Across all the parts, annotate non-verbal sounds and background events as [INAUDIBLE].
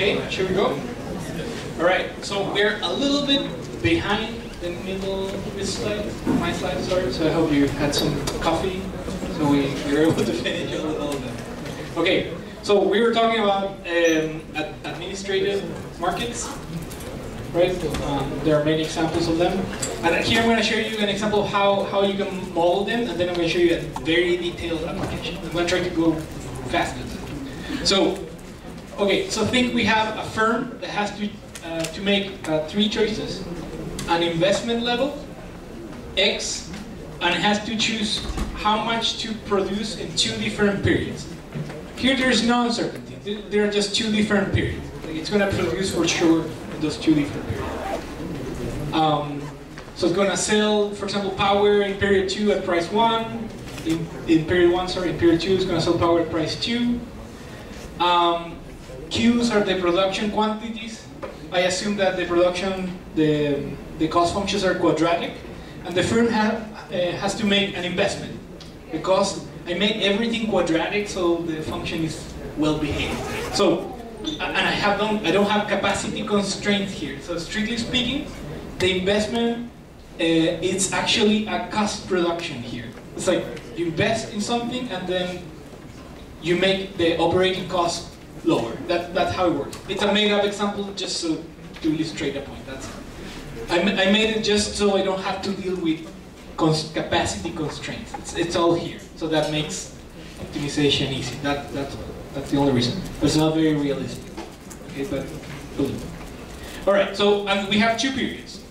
Okay, should we go? All right, so we're a little bit behind the middle of this slide, my slide, sorry, so I hope you had some coffee, so we, we were able to finish a little bit. Okay, so we were talking about um, administrative markets, right? Um, there are many examples of them. And here I'm going to show you an example of how, how you can model them, and then I'm going to show you a very detailed application. I'm going to try to go fast. So, okay, so think we have a firm that has to, uh, to make uh, three choices. An investment level, X, and has to choose how much to produce in two different periods. Here there's no uncertainty. There are just two different periods. It's going to produce for sure in those two different periods. Um, so it's going to sell, for example, power in period two at price one. In, in period one, sorry, in period two, it's going to sell power at price two. Um, Qs are the production quantities. I assume that the production, the, the cost functions are quadratic, and the firm ha, uh, has to make an investment because I made everything quadratic, so the function is well behaved. So, and I have don't, I don't have capacity constraints here. So strictly speaking, the investment uh, it's actually a cost reduction here. It's like you invest in something and then you make the operating cost lower. That, that's how it works. It's a made up example just so to illustrate the point. That's I, I made it just so I don't have to deal with cons- capacity constraints. It's, it's all here. So that makes optimization easy. That, that's, that's the only reason. But it's not very realistic. Okay, but believe. All right, so and we have two periods.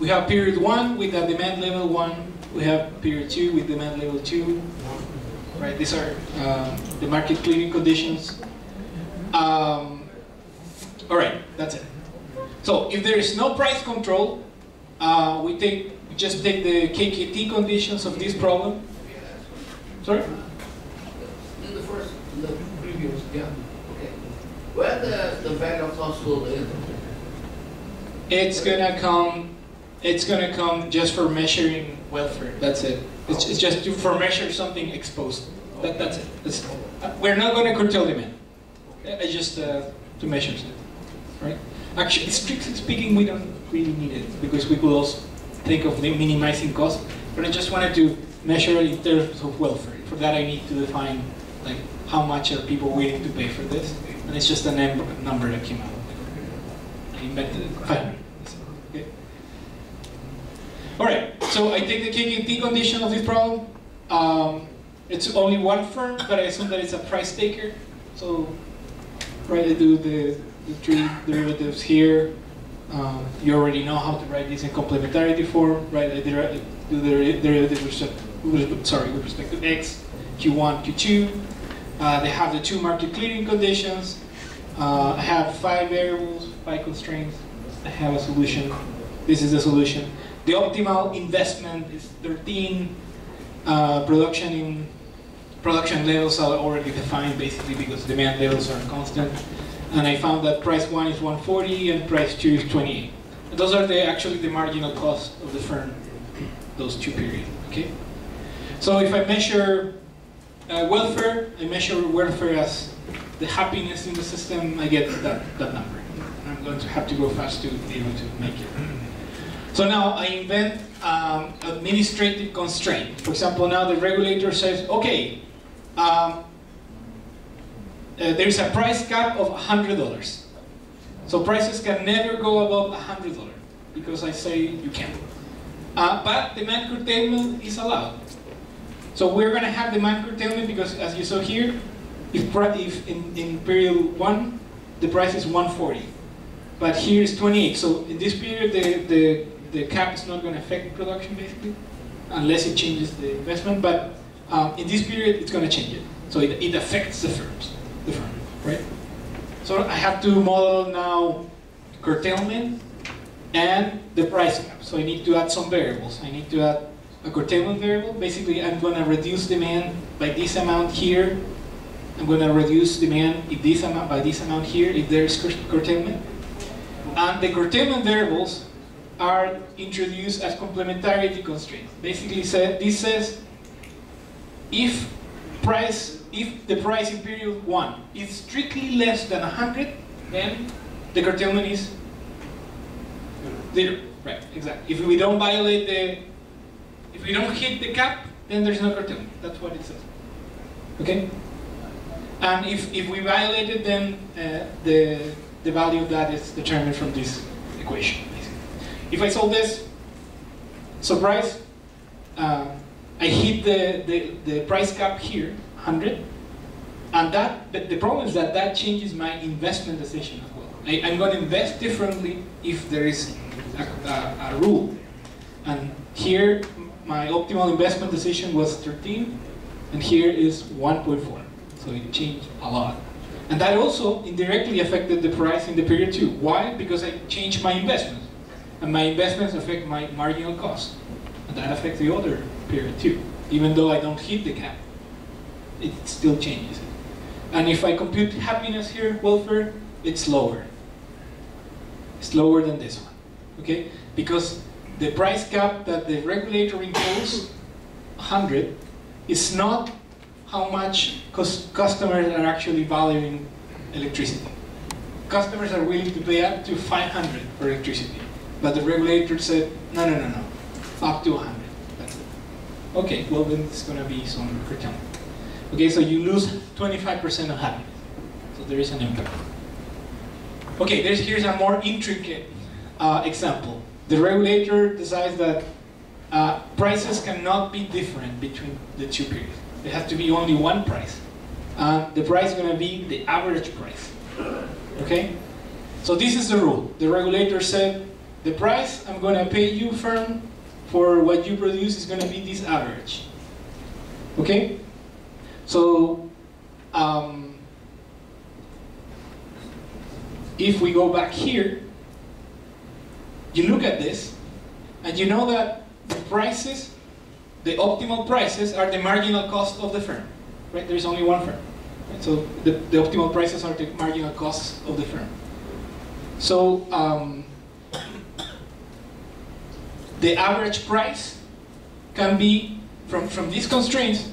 We have period one with the demand level one. We have period two with demand level two. Right, these are um, the market clearing conditions. Um, all right, that's it. So if there is no price control, uh, we take we just take the KKT conditions of this problem. Sorry. In the first, in the previous, yeah, okay. Where the, the variable cost will enter? It's gonna come. It's gonna come just for measuring welfare. That's it. It's, it's just to, for measure something exposed. That, that's it. That's, uh, we're not gonna curtail demand. Uh, It's just uh, to measure it, right? Actually, strictly speaking, we don't really need it because we could also think of minimizing cost. But I just wanted to measure it in terms of welfare. For that, I need to define like how much are people willing to pay for this, and it's just a number, that came out. I invented it. Okay. All right. So I take the KKT condition of this problem. Um, it's only one firm, but I assume that it's a price taker. So, do the, the three derivatives here. Um, you already know how to write this in complementarity form, right? The derivative with, sorry, with respect to x, q1, q2. Uh, they have the two market clearing conditions. Uh, I have five variables, five constraints. I have a solution. This is the solution. The optimal investment is 13. Uh, production in production levels are already defined basically because demand levels are constant. And I found that price one is 140 and price two is 28. And those are the actually the marginal cost of the firm, those two periods. Okay. So if I measure uh, welfare, I measure welfare as the happiness in the system. I get that that number. I'm going to have to go fast to be able to make it. So now I invent um, administrative constraint. For example, now the regulator says, okay, um, uh, there is a price cap of $100. So prices can never go above $100 because I say you can't. Uh, but demand curtailment is allowed. So we're going to have demand curtailment because as you saw here, if, if in, in period one, the price is 140, but here is 28. So in this period, the, the, the cap is not going to affect production basically, unless it changes the investment. But um, in this period, it's going to change it. So it, it affects the firms, the firm, right? So I have to model now curtailment and the price cap. So I need to add some variables. I need to add a curtailment variable. Basically, I'm going to reduce demand by this amount here. I'm going to reduce demand if this amount by this amount here if there is cur- curtailment. And the curtailment variables are introduced as complementarity constraints. Basically, this says if price if the price in period one is strictly less than 100, then the curtailment is zero. Right, exactly. If we don't violate the, if we don't hit the cap, then there's no curtailment. That's what it says. Okay? And if, if we violate it, then uh, the, the value of that is determined from this equation. Basically. If I solve this, surprise, uh, I hit the, the, the price cap here, 100, and that, the, the problem is that that changes my investment decision as well. I, am going to invest differently if there is a, a, a rule. And here, my optimal investment decision was 13, and here is 1.4. So it changed a lot. And that also indirectly affected the price in the period too. Why? Because I changed my investments. And my investments affect my marginal cost. And that affects the other period too. Even though I don't hit the cap, it still changes it. And if I compute happiness here, welfare, it's lower. It's lower than this one, okay? Because the price cap that the regulator imposed, 100, is not how much customers are actually valuing electricity. Customers are willing to pay up to 500 for electricity, but the regulator said, no, no, no, no, up to 100. Okay, well then it's going to be some curtailment. Okay, so you lose 25% of happiness. So there is an impact. Okay, here's a more intricate uh, example. The regulator decides that uh, prices cannot be different between the two periods. There has to be only one price. Uh, the price is going to be the average price. Okay? So this is the rule. The regulator said, the price I'm going to pay you firm for what you produce is going to be this average. Okay? So, um, if we go back here, you look at this, and you know that the prices, the optimal prices are the marginal cost of the firm. Right? There's only one firm. Right? So the, the optimal prices are the marginal costs of the firm. So um, the average price can be from, from these constraints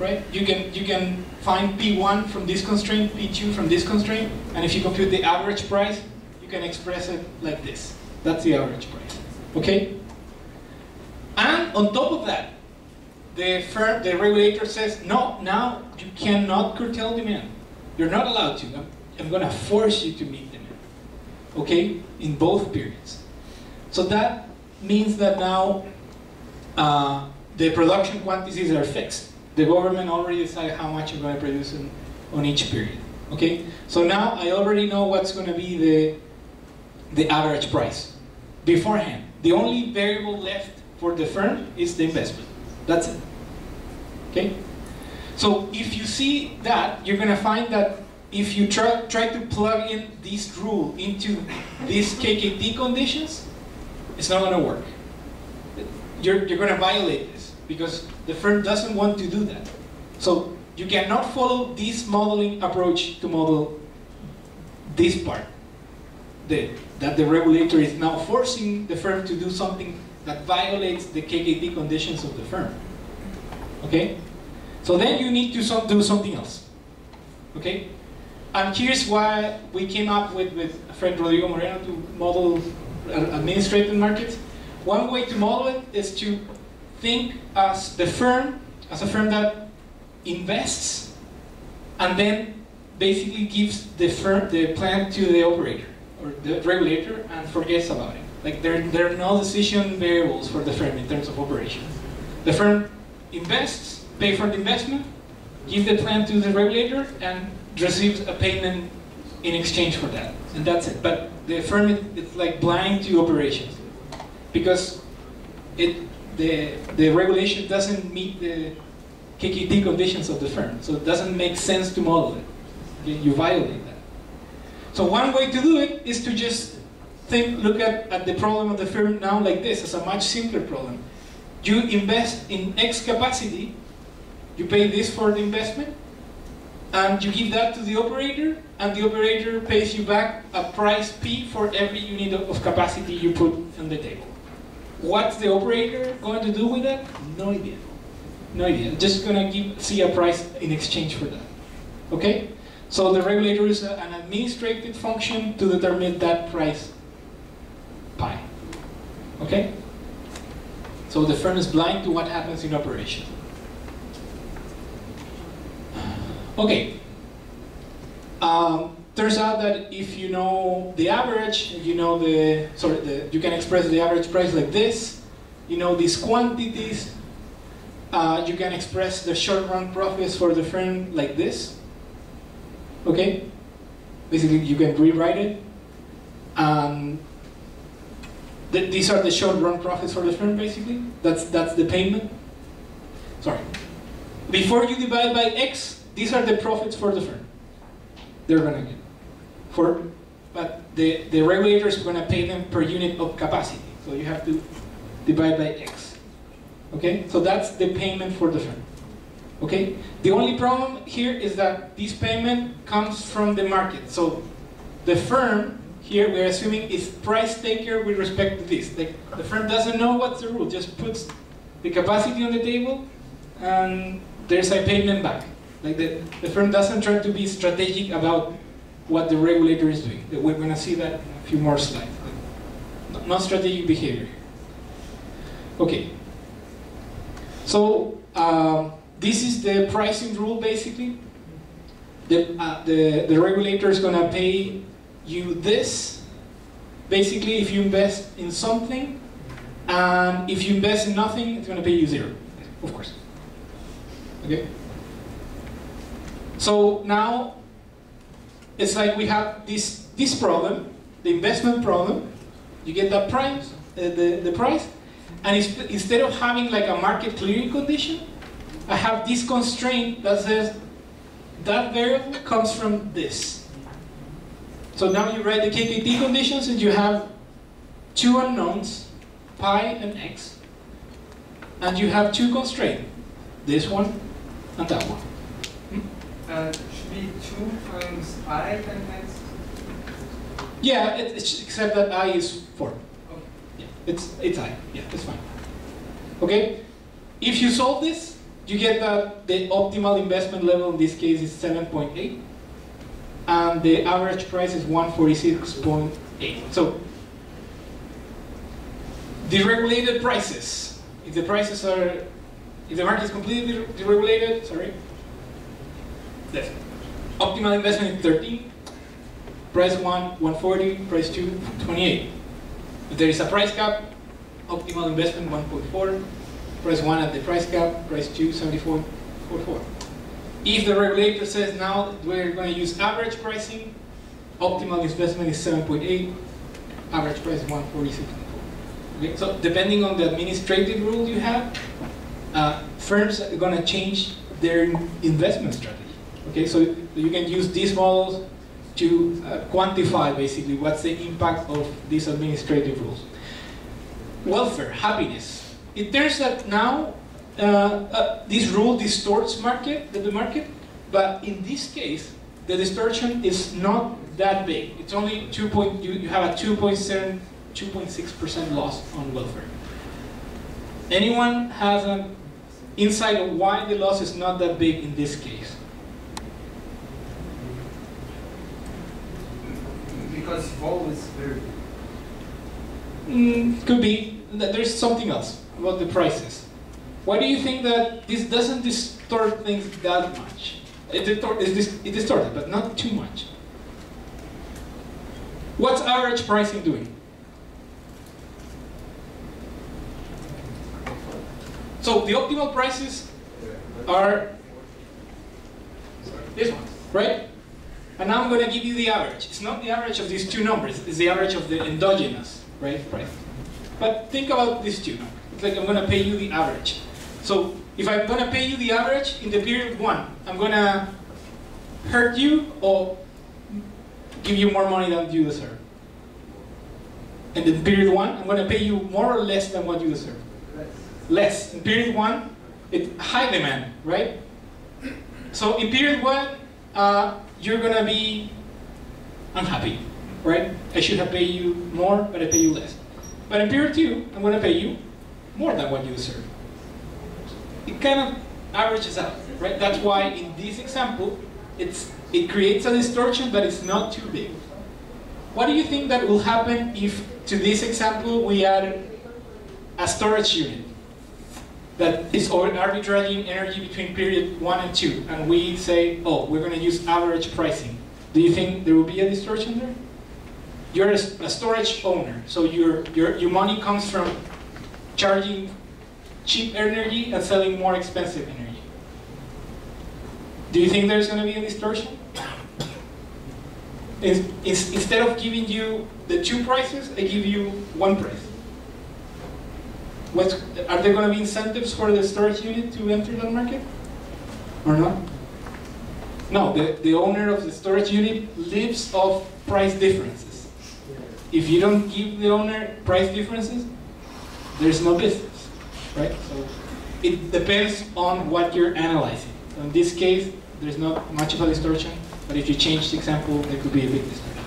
right? You can, you can find P1 from this constraint, P2 from this constraint, and if you compute the average price, you can express it like this. That's the average price, okay? And on top of that, the, firm, the regulator says, no, now you cannot curtail demand. You're not allowed to. I'm, I'm going to force you to meet demand, okay, in both periods. So that means that now uh, the production quantities are fixed the government already decided how much you're going to produce in, on each period. Okay, so now I already know what's going to be the the average price beforehand. The only variable left for the firm is the investment. That's it. Okay, so if you see that, you're going to find that if you try try to plug in this rule into these KKT conditions, it's not going to work. You're, you're going to violate this because the firm doesn't want to do that. So you cannot follow this modeling approach to model this part. The, that the regulator is now forcing the firm to do something that violates the KKT conditions of the firm. Okay? So then you need to so do something else. Okay? And here's why we came up with, with friend Rodrigo Moreno to model administrative markets. One way to model it is to think as the firm, as a firm that invests and then basically gives the firm, the plan to the operator or the regulator and forgets about it. Like there, there are no decision variables for the firm in terms of operation. The firm invests, pay for the investment, give the plan to the regulator, and receives a payment in exchange for that. And that's it. But the firm is like blind to operations because it the, the regulation doesn't meet the KKT conditions of the firm. So it doesn't make sense to model it. Okay? You violate that. So one way to do it is to just think, look at, at the problem of the firm now like this, as a much simpler problem. You invest in X capacity, you pay this for the investment, and you give that to the operator, and the operator pays you back a price P for every unit of capacity you put on the table. What's the operator going to do with that? No idea. No idea. Just gonna give, see a price in exchange for that. Okay? So the regulator is a- an administrative function to determine that price pi. Okay? So the firm is blind to what happens in operation. Okay. Um, turns out that if you know the average, you know the sorry, the, you can express the average price like this. You know these quantities. Uh, you can express the short-run profits for the firm like this. Okay. Basically, you can rewrite it. Um, th- these are the short-run profits for the firm. Basically, that's that's the payment. Sorry. Before you divide by x, these are the profits for the firm. They're gonna get for, but the the regulator is gonna pay them per unit of capacity. So you have to divide by x. Okay, so that's the payment for the firm. Okay, the only problem here is that this payment comes from the market. So the firm here we're assuming is price taker with respect to this. Like the firm doesn't know what's the rule, just puts the capacity on the table and there's a payment back. Like the, the firm doesn't try to be strategic about what the regulator is doing. We're going to see that in a few more slides. Not- Not strategic behavior. Okay. So um, this is the pricing rule basically. The, uh, the, the regulator is going to pay you this. Basically, if you invest in something, and if you invest in nothing, it's going to pay you zero, of course. Okay? So now it's like we have this this problem, the investment problem. You get that price, uh, the the price, and instead of having like a market clearing condition, I have this constraint that says that variable comes from this. So now you write the KKT conditions, and you have two unknowns, pi and x, and you have two constraints, this one and that one. Uh, should be 2 times i and x. Yeah, it, except that i is 4. Okay. Yeah, it's, it's i. Yeah, it's fine. Okay? If you solve this, you get that the optimal investment level in this case is 7.8, and the average price is 146.8. So, deregulated prices. If the prices are, if the market is completely deregulated, sorry, this. Optimal investment is 13, price 1, 140, price 2, 28. If there is a price cap, optimal investment 1.4, price 1 at the price cap, price 2, 74.44. If the regulator says now we're going to use average pricing, optimal investment is 7.8, average price is 146.4. Okay, so depending on the administrative rule you have, uh, firms are going to change their investment strategy. Okay, so you can use these models to uh, quantify basically what's the impact of these administrative rules. Welfare, happiness. It turns out now uh, uh, this rule distorts market, the, market, but in this case, the distortion is not that big. It's only 2 point, you, you have a 2.7, 2.6% loss on welfare. Anyone has an insight of why the loss is not that big in this case? Because vol is very. Mm, could be. There's something else about the prices. Why do you think that this doesn't distort things that much? It, distor- it, dis- it distorted, but not too much. What's average pricing doing? So the optimal prices are this one, right? And now I'm going to give you the average. It's not the average of these two numbers, it's the average of the endogenous, right, price. But think about these two. It's like I'm going to pay you the average. So if I'm going to pay you the average in the period one, I'm going to hurt you or give you more money than you deserve. And in period one, I'm going to pay you more or less than what you deserve less. In period one, it's high demand, right? So in period one, uh, you're gonna be unhappy, right? I should have paid you more, but I pay you less. But in period two, I'm gonna pay you more than what you deserve. It kind of averages out, right? That's why in this example, it's, it creates a distortion, but it's not too big. What do you think that will happen if, to this example, we add a storage unit that is arbitraging energy between period one and two, and we say, oh, we're going to use average pricing. Do you think there will be a distortion there? You're a, a storage owner, so your, your, your money comes from charging cheap energy and selling more expensive energy. Do you think there's going to be a distortion? [COUGHS] instead of giving you the two prices, I give you one price. What, are there going to be incentives for the storage unit to enter that market? Or not? No, the, the owner of the storage unit lives off price differences. If you don't give the owner price differences, there's no business, right? So it depends on what you're analyzing. In this case, there's not much of a distortion, but if you change the example, there could be a big distortion.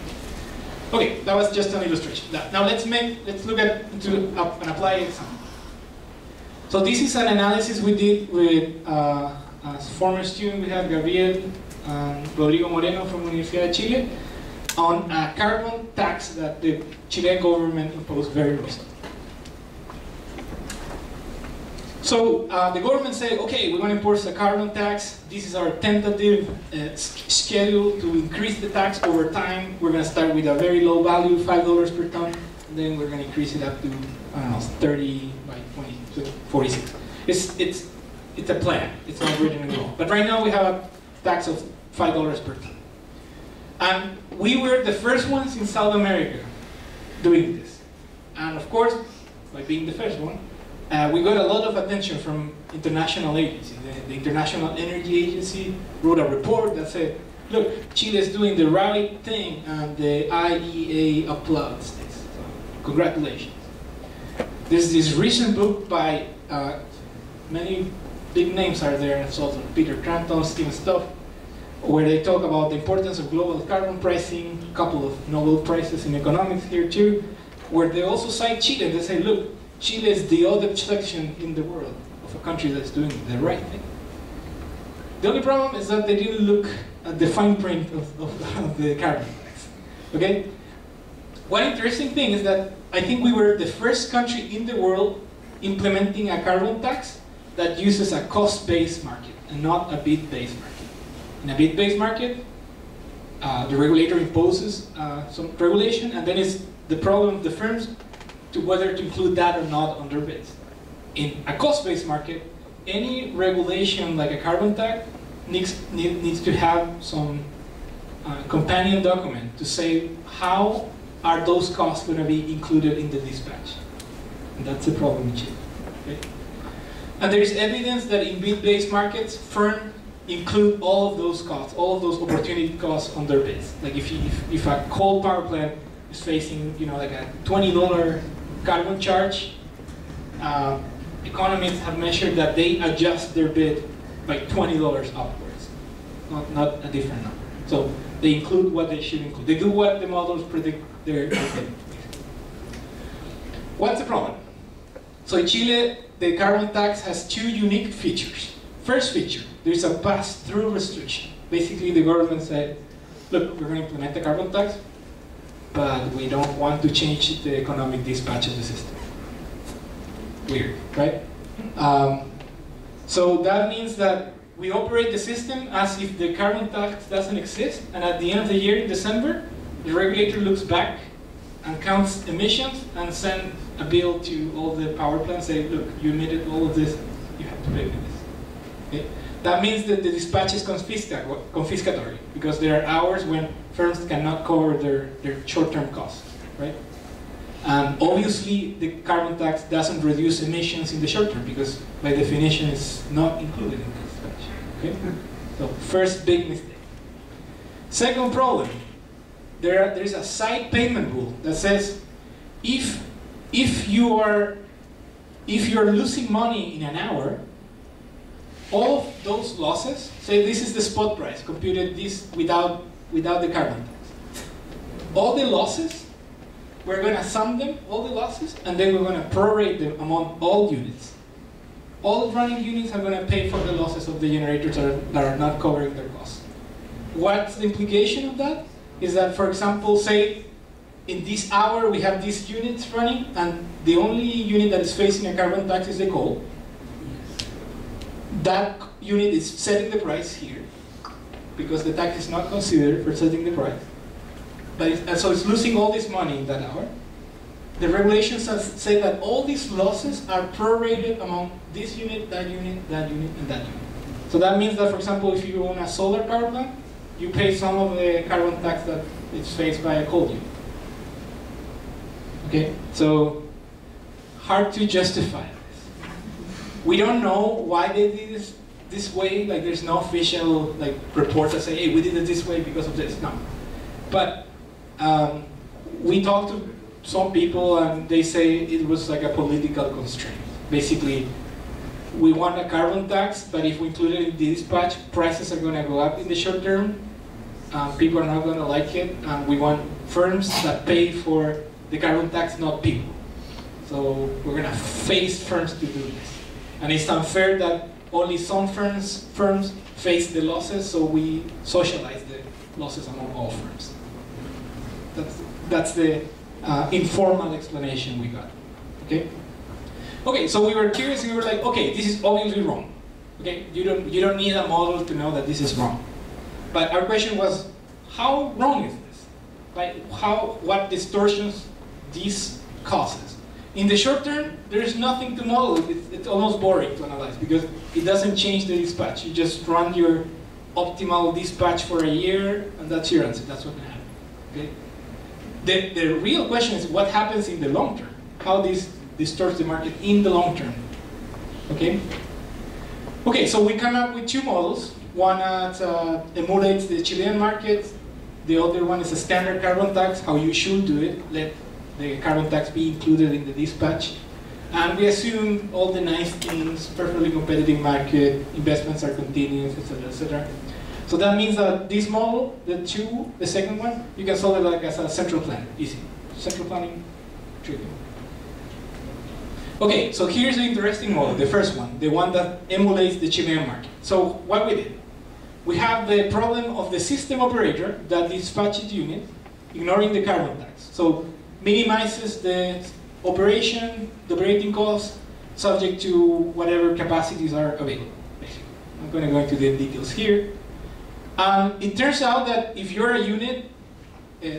Okay, that was just an illustration. Now let's make, let's look at to uh, an applied example. So this is an analysis we did with uh, a former student we have, Gabriel and Rodrigo Moreno from Universidad de Chile, on a carbon tax that the Chilean government imposed very recently. So uh, the government said, okay, we're going to impose a carbon tax. This is our tentative uh, schedule to increase the tax over time. We're going to start with a very low value, $5 per ton, and then we're going to increase it up to, I don't know, 30 by 20, so 46. It's, it's, it's a plan. It's not written in law. But right now we have a tax of $5 per ton. And we were the first ones in South America doing this. And of course, by being the first one, uh, we got a lot of attention from international agencies. The, the, International Energy Agency wrote a report that said, look, Chile is doing the right thing and the IEA applauds this. So, congratulations. There's this recent book by uh, many big names are there, it's also Peter Cramton, Steven Stoft, where they talk about the importance of global carbon pricing, a couple of Nobel Prizes in economics here too, where they also cite Chile. They say, look, Chile is the other section in the world of a country that's doing the right thing. The only problem is that they didn't look at the fine print of, of, [LAUGHS] of the carbon tax. Okay? One interesting thing is that I think we were the first country in the world implementing a carbon tax that uses a cost-based market and not a bid-based market. In a bid-based market, uh, the regulator imposes uh, some regulation, and then it's the problem of the firms to whether to include that or not on their bids. In a cost-based market, any regulation like a carbon tax needs, need, needs to have some uh, companion document to say how are those costs going to be included in the dispatch. And that's a problem Chile. Okay? And there is evidence that in bid-based markets, firms include all of those costs, all of those opportunity costs on their bids. Like if, you, if, if a coal power plant is facing, you know, like a $20 carbon charge, uh, economists have measured that they adjust their bid by $20 upwards, not, not a different number. So they include what they should include. They do what the models predict What's the problem? So in Chile, the carbon tax has two unique features. First feature, there's a pass-through restriction. Basically, the government said, look, we're going to implement the carbon tax, but we don't want to change the economic dispatch of the system. Weird, right? Um, so that means that we operate the system as if the carbon tax doesn't exist, and at the end of the year, in December, the regulator looks back and counts emissions and sends a bill to all the power plants saying, look, you emitted all of this, you have to pay for this. Okay? That means that the dispatch is confiscatory because there are hours when firms cannot cover their, their short-term costs, right? And obviously, the carbon tax doesn't reduce emissions in the short term because, by definition, it's not included in the dispatch. Okay? So, first big mistake. Second problem, there, are, there is a side payment rule that says if, if you are if you're losing money in an hour, all of those losses, say this is the spot price, computed this without without the carbon tax. All the losses, we're going to sum them, all the losses, and then we're going to prorate them among all units. All running units are going to pay for the losses of the generators that are, that are not covering their costs. what's the implication of that? Is that, for example, say in this hour we have these units running, and the only unit that is facing a carbon tax is the coal. That unit is setting the price here, because the tax is not considered for setting the price. But it, and so it's losing all this money in that hour. The regulations say that all these losses are prorated among this unit, that unit, that unit, and that unit. So that means that, for example, if you own a solar power plant, you pay some of the carbon tax that is faced by a coal unit. Okay, so hard to justify this. We don't know why they did this this way. Like, there's no official like reports that say, "Hey, we did it this way because of this." No, but um, we talked to some people, and they say it was like a political constraint. Basically, we want a carbon tax, but if we include it in the dispatch, prices are going to go up in the short term. Um, people are not going to like it, and we want firms that pay for the carbon tax, not people. So we're going to face firms to do this. And it's unfair that only some firms, firms face the losses, so we socialize the losses among all firms. That's, that's the uh, informal explanation we got. Okay? Okay, so we were curious, we were like, okay, this is obviously wrong. Okay, you don't, you don't need a model to know that this is wrong. But our question was, how wrong is this? Like, how, what distortions this causes? In the short term, there's nothing to model. It's, it's almost boring to analyze because it doesn't change the dispatch. You just run your optimal dispatch for a year, and that's your answer. That's what happened. Okay? The, the real question is what happens in the long term? How this distorts the market in the long term? Okay? Okay, so we come up with two models. One that uh, emulates the Chilean market. The other one is a standard carbon tax, how you should do it. Let the carbon tax be included in the dispatch. And we assume all the nice things, perfectly competitive market, investments are continuous, etc., etc. So that means that this model, the two, the second one, you can solve it like as a central plan, easy. Central planning, trivial. Okay, so here's the interesting model, the first one, the one that emulates the Chilean market. So what we did, we have the problem of the system operator that dispatches unit, ignoring the carbon tax. So minimizes the operation, the operating cost, subject to whatever capacities are available. I'm going to go into the details here. Um, it turns out that if you're a unit, uh,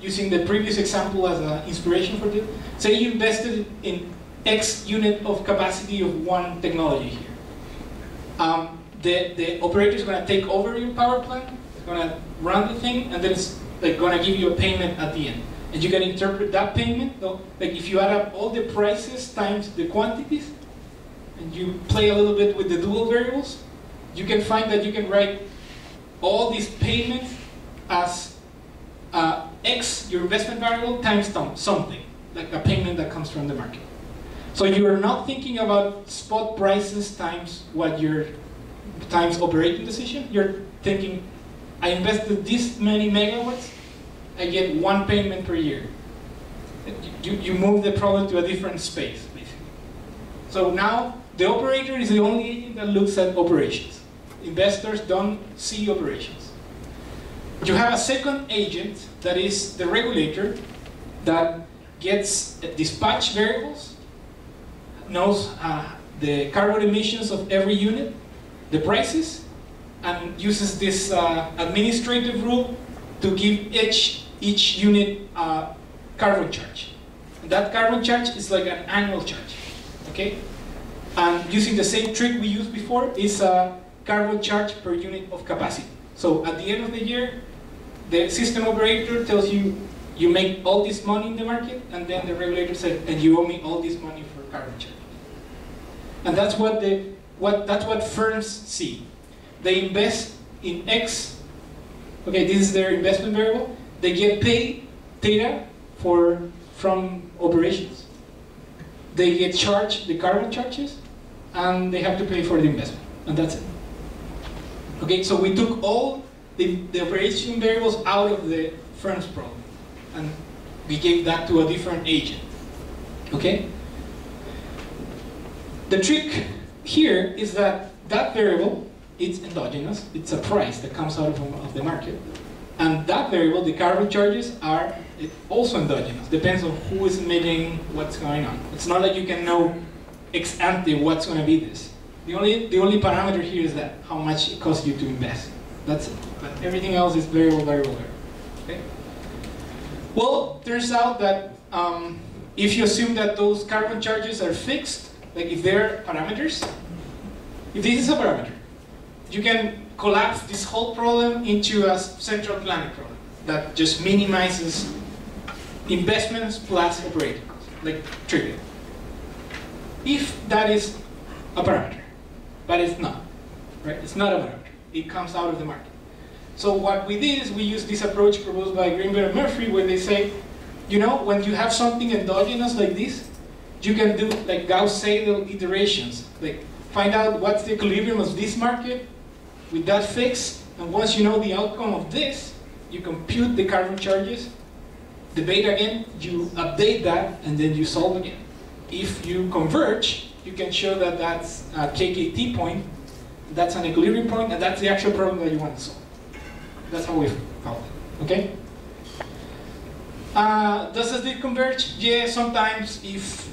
using the previous example as an inspiration for this, say you invested in X unit of capacity of one technology here. Um, the, the operator is going to take over your power plant, it's going to run the thing, and then it's like going to give you a payment at the end. And you can interpret that payment, though, like if you add up all the prices times the quantities, and you play a little bit with the dual variables, you can find that you can write all these payments as uh, X, your investment variable, times something, like a payment that comes from the market. So you are not thinking about spot prices times what your times operating decision. You're thinking, I invested this many megawatts, I get one payment per year. You, you move the problem to a different space, basically. So now the operator is the only agent that looks at operations. Investors don't see operations. You have a second agent that is the regulator that gets dispatch variables knows uh, the carbon emissions of every unit, the prices, and uses this uh, administrative rule to give each, each unit a carbon charge. And that carbon charge is like an annual charge, okay? And using the same trick we used before is a carbon charge per unit of capacity. So at the end of the year, the system operator tells you you make all this money in the market, and then the regulator said, and you owe me all this money for carbon charge. And that's what the what that's what firms see. They invest in X. Okay, this is their investment variable. They get paid data for from operations. They get charged the carbon charges, and they have to pay for the investment, and that's it. Okay, so we took all the, the operation variables out of the firm's problem, and we gave that to a different agent. Okay. The trick here is that that variable it's endogenous. It's a price that comes out of, of the market. And that variable, the carbon charges, are also endogenous. Depends on who is emitting, what's going on. It's not like you can know ex ante what's going to be this. The only, the only parameter here is that how much it costs you to invest. That's it. But everything else is variable, variable, variable. Okay? Well, turns out that um, if you assume that those carbon charges are fixed, like if they're parameters, if this is a parameter, you can collapse this whole problem into a central planning problem that just minimizes investments plus operating costs, like trivial. If that is a parameter, but it's not, right? It's not a parameter. It comes out of the market. So what we did is we used this approach proposed by Greenberg and Murphy where they say, you know, when you have something endogenous like this, you can do like Gauss-Seidel iterations. Like find out what's the equilibrium of this market with that fix, and once you know the outcome of this, you compute the carbon charges, debate again, you update that, and then you solve again. If you converge, you can show that that's a KKT point, that's an equilibrium point, and that's the actual problem that you want to solve. That's how we found it, okay? Uh, does it converge? Yeah, sometimes if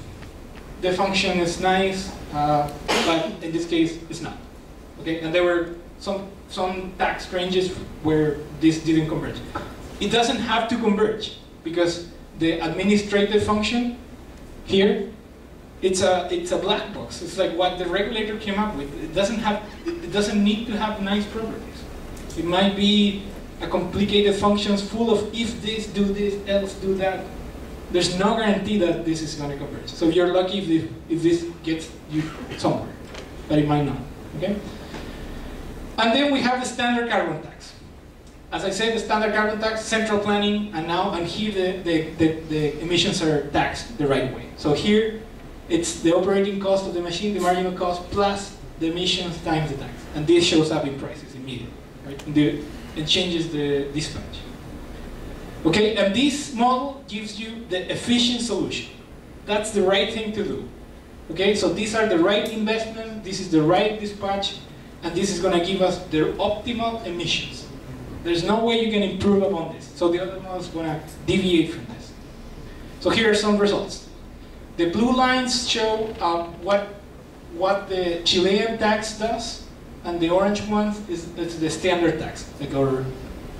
the function is nice, uh, but in this case, it's not. Okay, and there were some some tax ranges where this didn't converge. It doesn't have to converge because the administrative function here, it's a it's a black box. It's like what the regulator came up with. It doesn't have it doesn't need to have nice properties. It might be a complicated functions full of if this, do this, else do that. There's no guarantee that this is going to converge. So you're lucky if this, if this gets you somewhere, but it might not. Okay. And then we have the standard carbon tax. As I said, the standard carbon tax, central planning, and now and here the, the, the, the emissions are taxed the right way. So here it's the operating cost of the machine, the marginal cost, plus the emissions times the tax. And this shows up in prices immediately. Right? The, it changes the dispatch. Okay, and this model gives you the efficient solution. That's the right thing to do. Okay, so these are the right investment, this is the right dispatch, and this is going to give us the optimal emissions. There's no way you can improve upon this. So the other model is going to deviate from this. So here are some results. The blue lines show uh, what, what the Chilean tax does, and the orange one is, is the standard tax, like our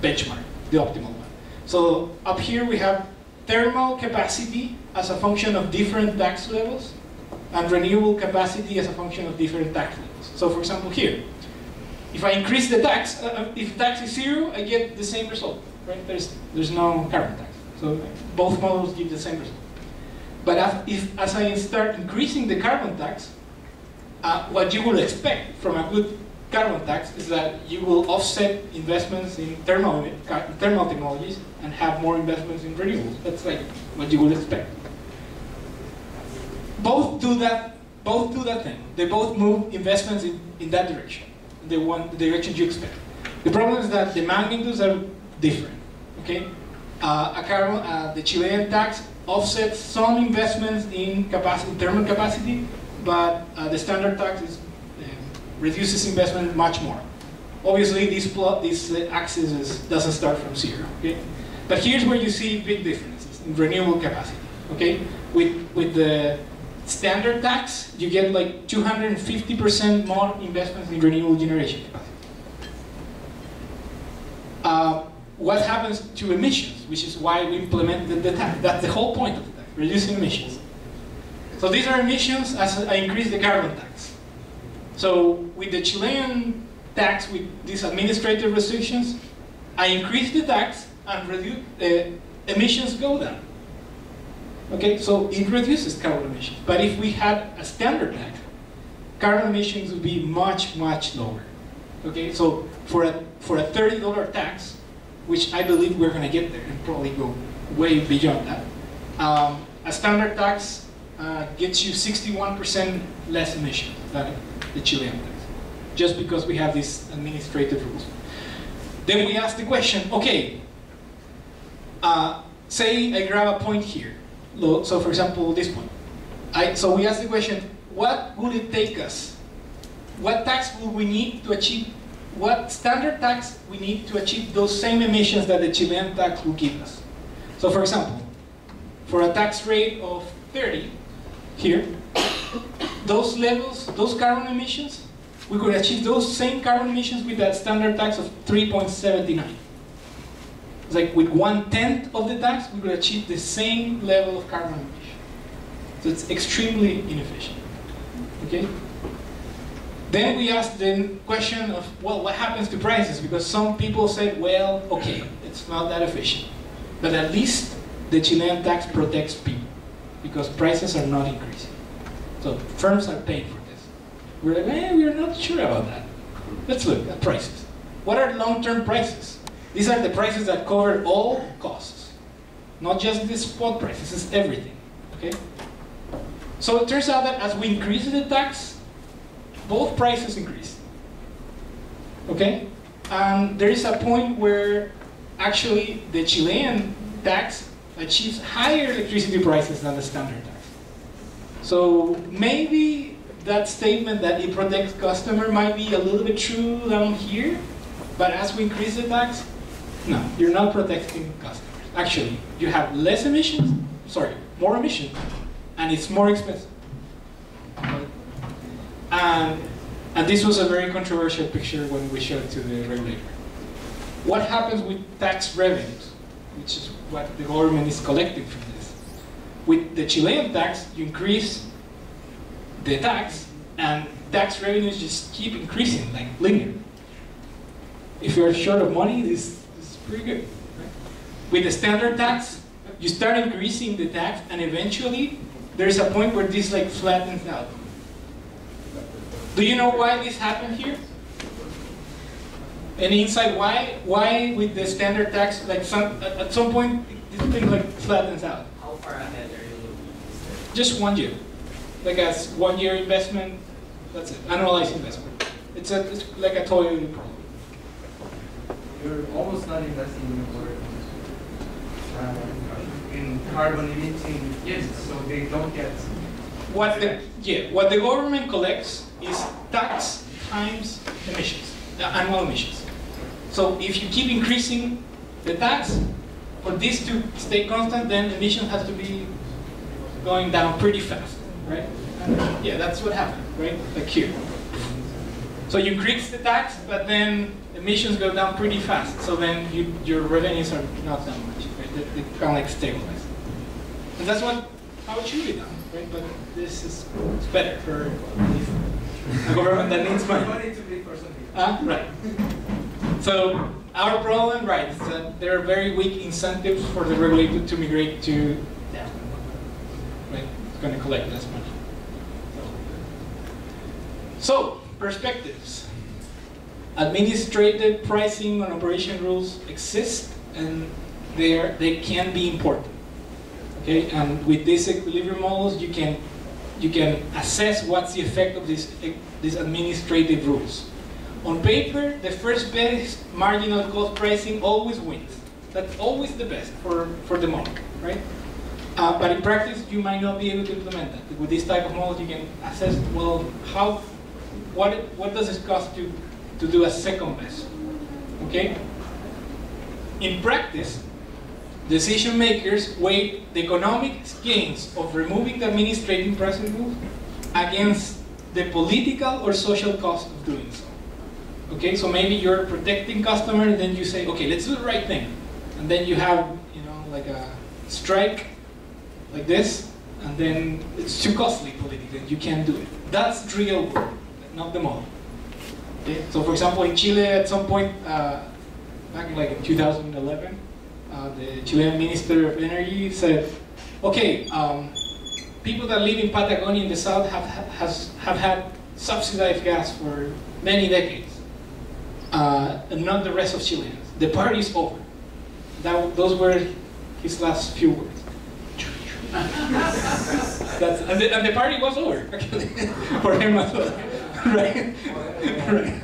benchmark, the optimal one. So up here we have thermal capacity as a function of different tax levels, and renewable capacity as a function of different tax levels. So for example here, if I increase the tax, uh, uh if tax is zero, I get the same result, right? There's, there's no carbon tax. So both models give the same result. But as, if, as I start increasing the carbon tax, uh, what you will expect from a good carbon tax is that you will offset investments in thermal, thermal technologies and have more investments in renewables. That's like what you would expect. Both do that, both do that thing. They both move investments in, in that direction, the one the direction you expect. The problem is that the magnitudes are different. Okay, uh, a carbon, uh, the Chilean tax offsets some investments in capacity, thermal capacity, but uh, the standard tax is reduces investment much more. Obviously, this plot, this uh, axis is, doesn't start from zero. Okay, but here's where you see big differences in renewable capacity. Okay, with with the standard tax, you get like 250% more investments in renewable generation capacity. Uh, what happens to emissions, which is why we implemented the tax. That's the whole point of the tax, reducing emissions. So these are emissions as I increase the carbon tax. So with the Chilean tax, with these administrative restrictions, I increase the tax and reduce, uh, emissions go down. Okay, so it reduces carbon emissions. But if we had a standard tax, carbon emissions would be much, much lower. Okay, so for a, for a $30 tax, which I believe we're going to get there and probably go way beyond that, um, a standard tax uh, gets you 61% less emissions than the Chilean tax, just because we have these administrative rules. Then we ask the question, okay, uh, say I grab a point here. So for example, this point. I, so we ask the question, what would it take us? What tax would we need to achieve what standard tax we need to achieve those same emissions that the Chilean tax will give us. So for example, for a tax rate of 30 here, those levels, those carbon emissions, we could achieve those same carbon emissions with that standard tax of 3.79. It's like with one tenth of the tax, we could achieve the same level of carbon emission. So it's extremely inefficient. Okay? Then we asked the question of, well, what happens to prices? Because some people said, well, okay, it's not that efficient. But at least the Chilean tax protects people because prices are not increasing. So firms are paying for this. We're like, eh, we're not sure about that. Let's look at prices. What are long-term prices? These are the prices that cover all costs, not just the spot prices, it's everything. Okay? So it turns out that as we increase the tax, both prices increase. Okay? And there is a point where actually the Chilean tax achieves higher electricity prices than the standard tax. So maybe that statement that it protects customer might be a little bit true down here, but as we increase the tax, no, you're not protecting customers. Actually, you have less emissions, sorry, more emissions, and it's more expensive. And, and this was a very controversial picture when we showed it to the regulator. What happens with tax revenues, which is what the government is collecting from this? With the Chilean tax, you increase the tax, and tax revenues just keep increasing, like linear. If you're short of money, this, this is pretty good. Right? With the standard tax, you start increasing the tax, and eventually there's a point where this like flattens out. Do you know why this happened here? Any insight why? Why with the standard tax, like some, at, some point, this thing like flattens out? How far ahead are you looking? Just one year. Like a one year investment, that's it, annualized investment. It's, a, it's like a Toyota problem. You're almost not investing in your uh, in carbon emitting units, so they don't get. What the, yeah, what the government collects is tax times emissions, the annual emissions. So if you keep increasing the tax, for this to stay constant, then emission has to be going down pretty fast, right? And, yeah, that's what happened, right? Like here. So you increase the tax, but then emissions go down pretty fast. So then you, your revenues are not that much, right? They, they kind of like stabilize. And that's what how it should be done, right? But this is it's better for a government that needs money. Money to pay for something. Ah, right. So our problem, right, is that there are very weak incentives for the regulator to migrate to that. Right, it's going to collect less money. So, perspectives. Administrative pricing and operation rules exist, and they they can be important. Okay, and with these equilibrium models, you can you can assess what's the effect of these these administrative rules. On paper, the first best marginal cost pricing always wins. That's always the best for, for the model, right? Uh, but in practice, you might not be able to implement that. With this type of model, you can assess, well, how, what, what does it cost to, to do a second best, okay? In practice, decision makers weigh the economic gains of removing the administrative pricing rules against the political or social cost of doing so. Okay, so maybe you're protecting customer, and then you say, okay, let's do the right thing, and then you have, you know, like a strike, like this, and then it's too costly politically, you can't do it. That's real world, not the model. So for example, in Chile, at some point, uh, back in like 2011, uh, the Chilean Minister of Energy said, okay, um, people that live in Patagonia in the south have, has, have had subsidized gas for many decades uh, and not the rest of Chileans. The party is over. That, those were his last few words. [LAUGHS] And, the, and the party was over, actually, [LAUGHS] for him as well. Right? [LAUGHS] right?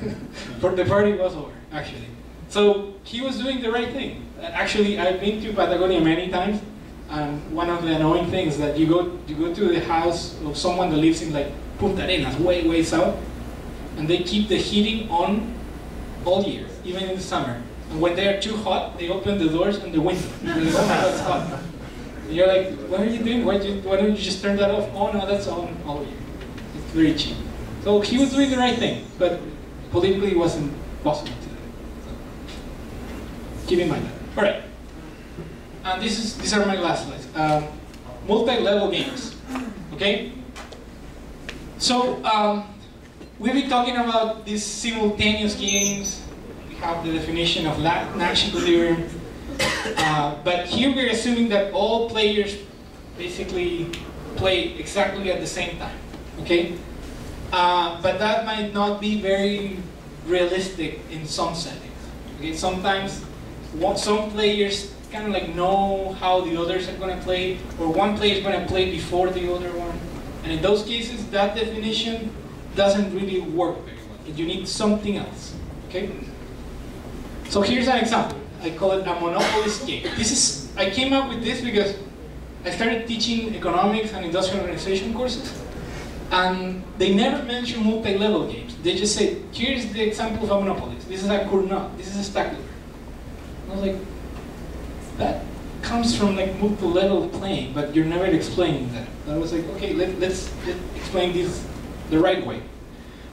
For the party was over, actually. So he was doing the right thing. Actually, I've been to Patagonia many times, and one of the annoying things that you go you go to the house of someone that lives in like Punta Arenas, way way south, and they keep the heating on all year, even in the summer. And when they are too hot, they open the doors and the window. You're like, oh my God, it's hot. And you're like, what are you doing? Why, do you, why don't you just turn that off? Oh no, that's on all year. It's very cheap. So he was doing the right thing, but politically it wasn't possible to do. So keep in mind that. All right. And this is these are my last slides. Um, multi-level games. Okay. So um, we've been talking about these simultaneous games. We have the definition of La- Nash equilibrium. Uh, but here we're assuming that all players basically play exactly at the same time. Okay. Uh, but that might not be very realistic in some settings. Okay, sometimes some players kind of like know how the others are going to play, or one player is going to play before the other one. And in those cases, that definition doesn't really work very well. You need something else. Okay. So here's an example. I call it a monopolist game. This is I came up with this because I started teaching economics and industrial organization courses. And they never mention multi-level games. They just say, here's the example of a monopolist. This is a Cournot. This is a Stackelberg. I was like, that comes from like multi-level playing, but you're never explaining that. I was like, okay, let, let's, let explain this the right way.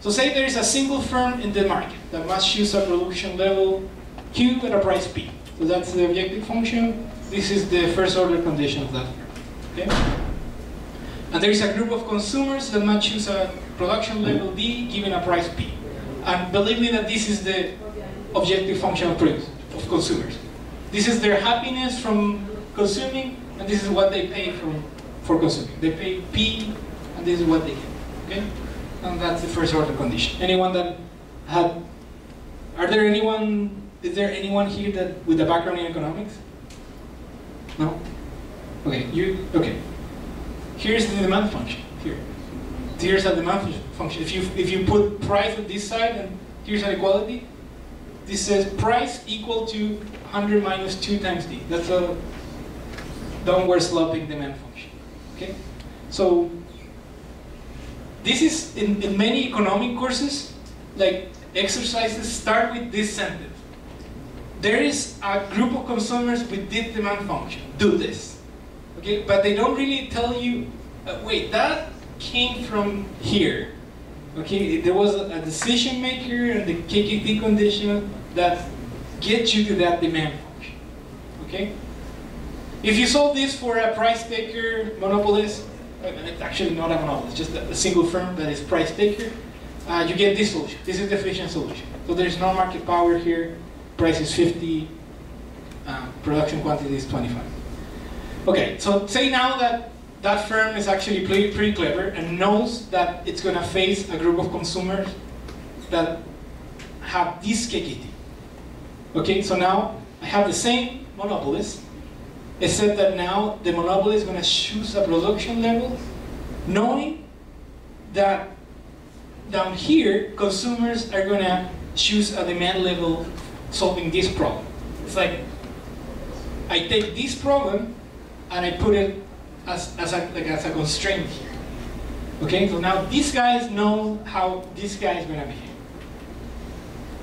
So say there is a single firm in the market that must choose a production level Q at a price P. So that's the objective function. This is the first order condition of that firm. Okay? And there is a group of consumers that might choose a production level D given a price P. And believe me that this is the objective function of of consumers. This is their happiness from consuming, and this is what they pay from, for consuming. They pay P, and this is what they get. Okay? And that's the first order condition. Anyone that had, are there anyone, is there anyone here that with a background in economics? No? Okay, you, okay. Here's the demand function, here. Here's a demand function. If you, if you put price on this side and here's an equality, this says price equal to 100 minus 2 times d. That's a downward sloping demand function. Okay? So this is in, in many economic courses, like exercises start with this sentence. There is a group of consumers with this demand function. Do this. Okay, but they don't really tell you, uh, wait, that came from here. Okay, there was a decision maker and the KKT condition that gets you to that demand function. Okay? If you solve this for a price taker monopolist, it's actually not a monopolist, just a, single firm that is price taker, uh, you get this solution. This is the efficient solution. So there's no market power here. Price is 50, uh, production quantity is 25. Okay, so say now that that firm is actually pretty, pretty clever and knows that it's going to face a group of consumers that have this KKT. Okay, so now I have the same monopolist, except that now the monopolist is going to choose a production level, knowing that down here consumers are going to choose a demand level solving this problem. It's like I take this problem and I put it as, as, a, like, as a constraint here. Okay, so now these guys know how this guy is going to behave.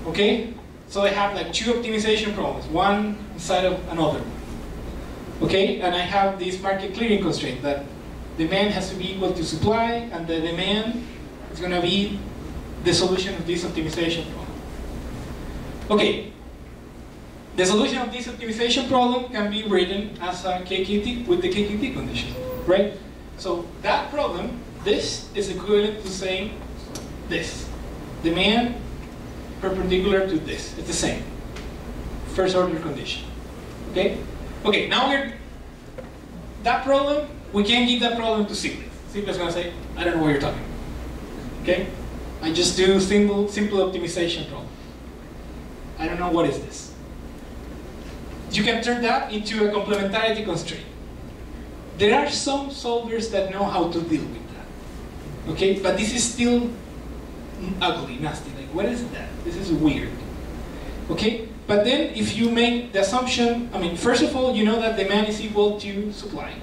Okay, so I have like two optimization problems, one inside of another. Okay, and I have this market clearing constraint that demand has to be equal to supply, and the demand is going to be the solution of this optimization problem. Okay, the solution of this optimization problem can be written as a KKT with the KKT condition, right? So that problem, this is equivalent to saying this. Demand perpendicular to this. It's the same. First order condition. Okay? Okay, now we're that problem, we can give that problem to Sigrid. Sigrid's gonna say, I don't know what you're talking about. Okay? I just do simple simple optimization problem. I don't know what is this. You can turn that into a complementarity constraint. There are some solvers that know how to deal with that. Okay, but this is still ugly, nasty. Like, what is that? This is weird. Okay, but then if you make the assumption, I mean, first of all, you know that demand is equal to supply.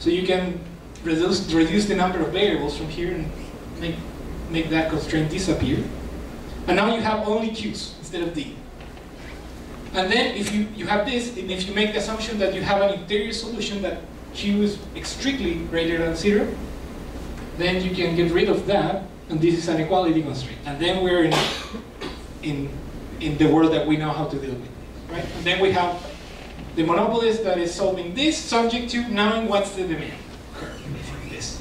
So you can reduce, reduce the number of variables from here and make, make that constraint disappear. And now you have only Q's instead of D. And then if you, you have this, and if you make the assumption that you have an interior solution that Q is strictly greater than zero, then you can get rid of that, and this is an equality constraint. And then we're in, in, in the world that we know how to deal with, right? And then we have the monopolist that is solving this subject to knowing what's the demand curve, this.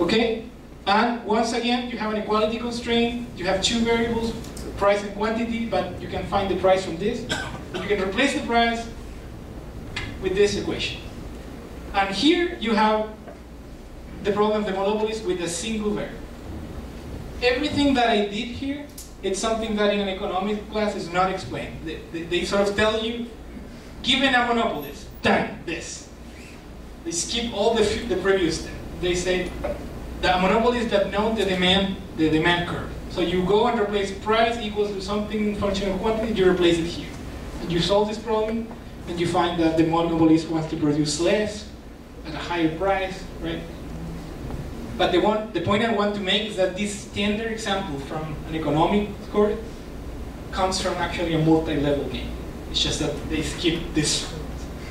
Okay? And once again, you have an equality constraint, you have two variables, price and quantity, but you can find the price from this. You can replace the price with this equation. And here you have the problem of the monopolist with a single variable. Everything that I did here, it's something that in an economics class is not explained. They, they, they sort of tell you, given a monopolist, done, this. They skip all the, the previous step. They say, the monopolists that know the demand, the demand curve. So you go and replace price equals to something function of quantity, you replace it here. And you solve this problem, and you find that the monopolist wants to produce less at a higher price, right? But the, one, the point I want to make is that this standard example from an economic course comes from actually a multi-level game. It's just that they skip this,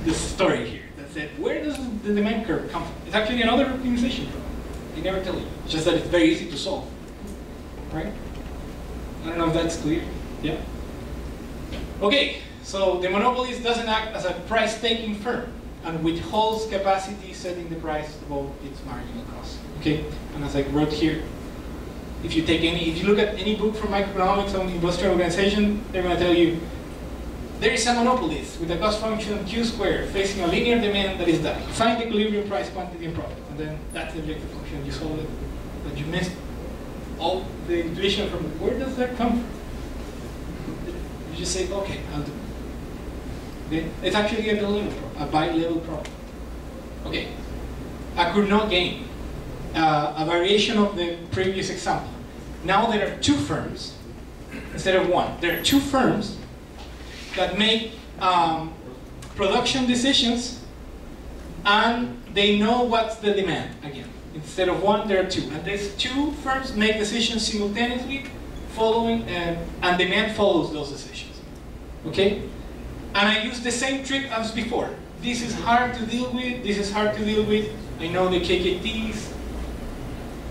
this story here that said, where does the demand curve come from? It's actually another optimization problem. They never tell you. It's just that it's very easy to solve. Right? I don't know if that's clear. Yeah? Okay, so the monopolist doesn't act as a price-taking firm and withholds capacity setting the price above its marginal cost. Okay? And as I wrote here, if you take any, if you look at any book from microeconomics on industrial organization, they're going to tell you there is a monopolist with a cost function q squared facing a linear demand that is that. Find equilibrium price, quantity, and profit. And then that's the objective function. You solve it, but you missed all the intuition from where does that come from? You just say, okay, I'll do it. It's actually a problem, a bi-level problem. Okay. A Cournot game, uh, a variation of the previous example. Now there are two firms instead of one. There are two firms that make um, production decisions and they know what's the demand again. Instead of one, there are two. And these two firms make decisions simultaneously following, uh, and demand follows those decisions. Okay? And I use the same trick as before. This is hard to deal with, this is hard to deal with. I know the KKTs.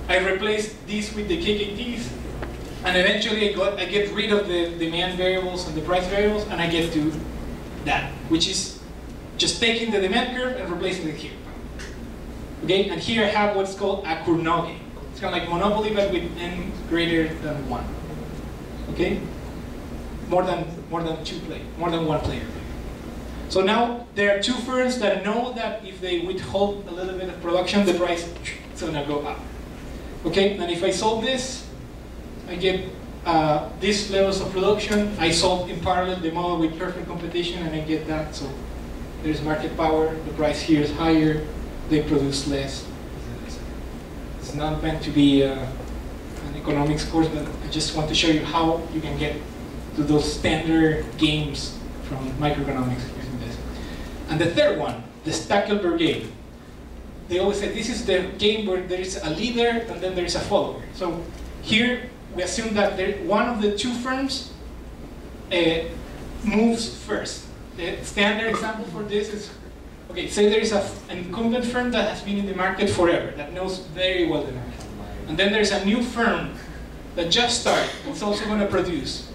I replace this with the KKTs. And eventually I, got, I get rid of the demand variables and the price variables, and I get to that, which is just taking the demand curve and replacing it here. Okay, and here I have what's called a Cournot game. It's kind of like Monopoly, but with n greater than one. Okay, more than more than two play, more than one player. So now there are two firms that know that if they withhold a little bit of production, the price is gonna go up. Okay, and if I solve this, I get uh, these levels of production. I solve in parallel the model with perfect competition, and I get that. So there's market power. The price here is higher they produce less. It's not meant to be uh, an economics course, but I just want to show you how you can get to those standard games from microeconomics using this. And the third one, the Stackelberg game. They always say this is the game where there is a leader and then there is a follower. So here we assume that there, one of the two firms uh, moves first. The standard example for this is Okay, say there is a, an incumbent firm that has been in the market forever, that knows very well the market. And then there's a new firm that just started, it's also going to produce.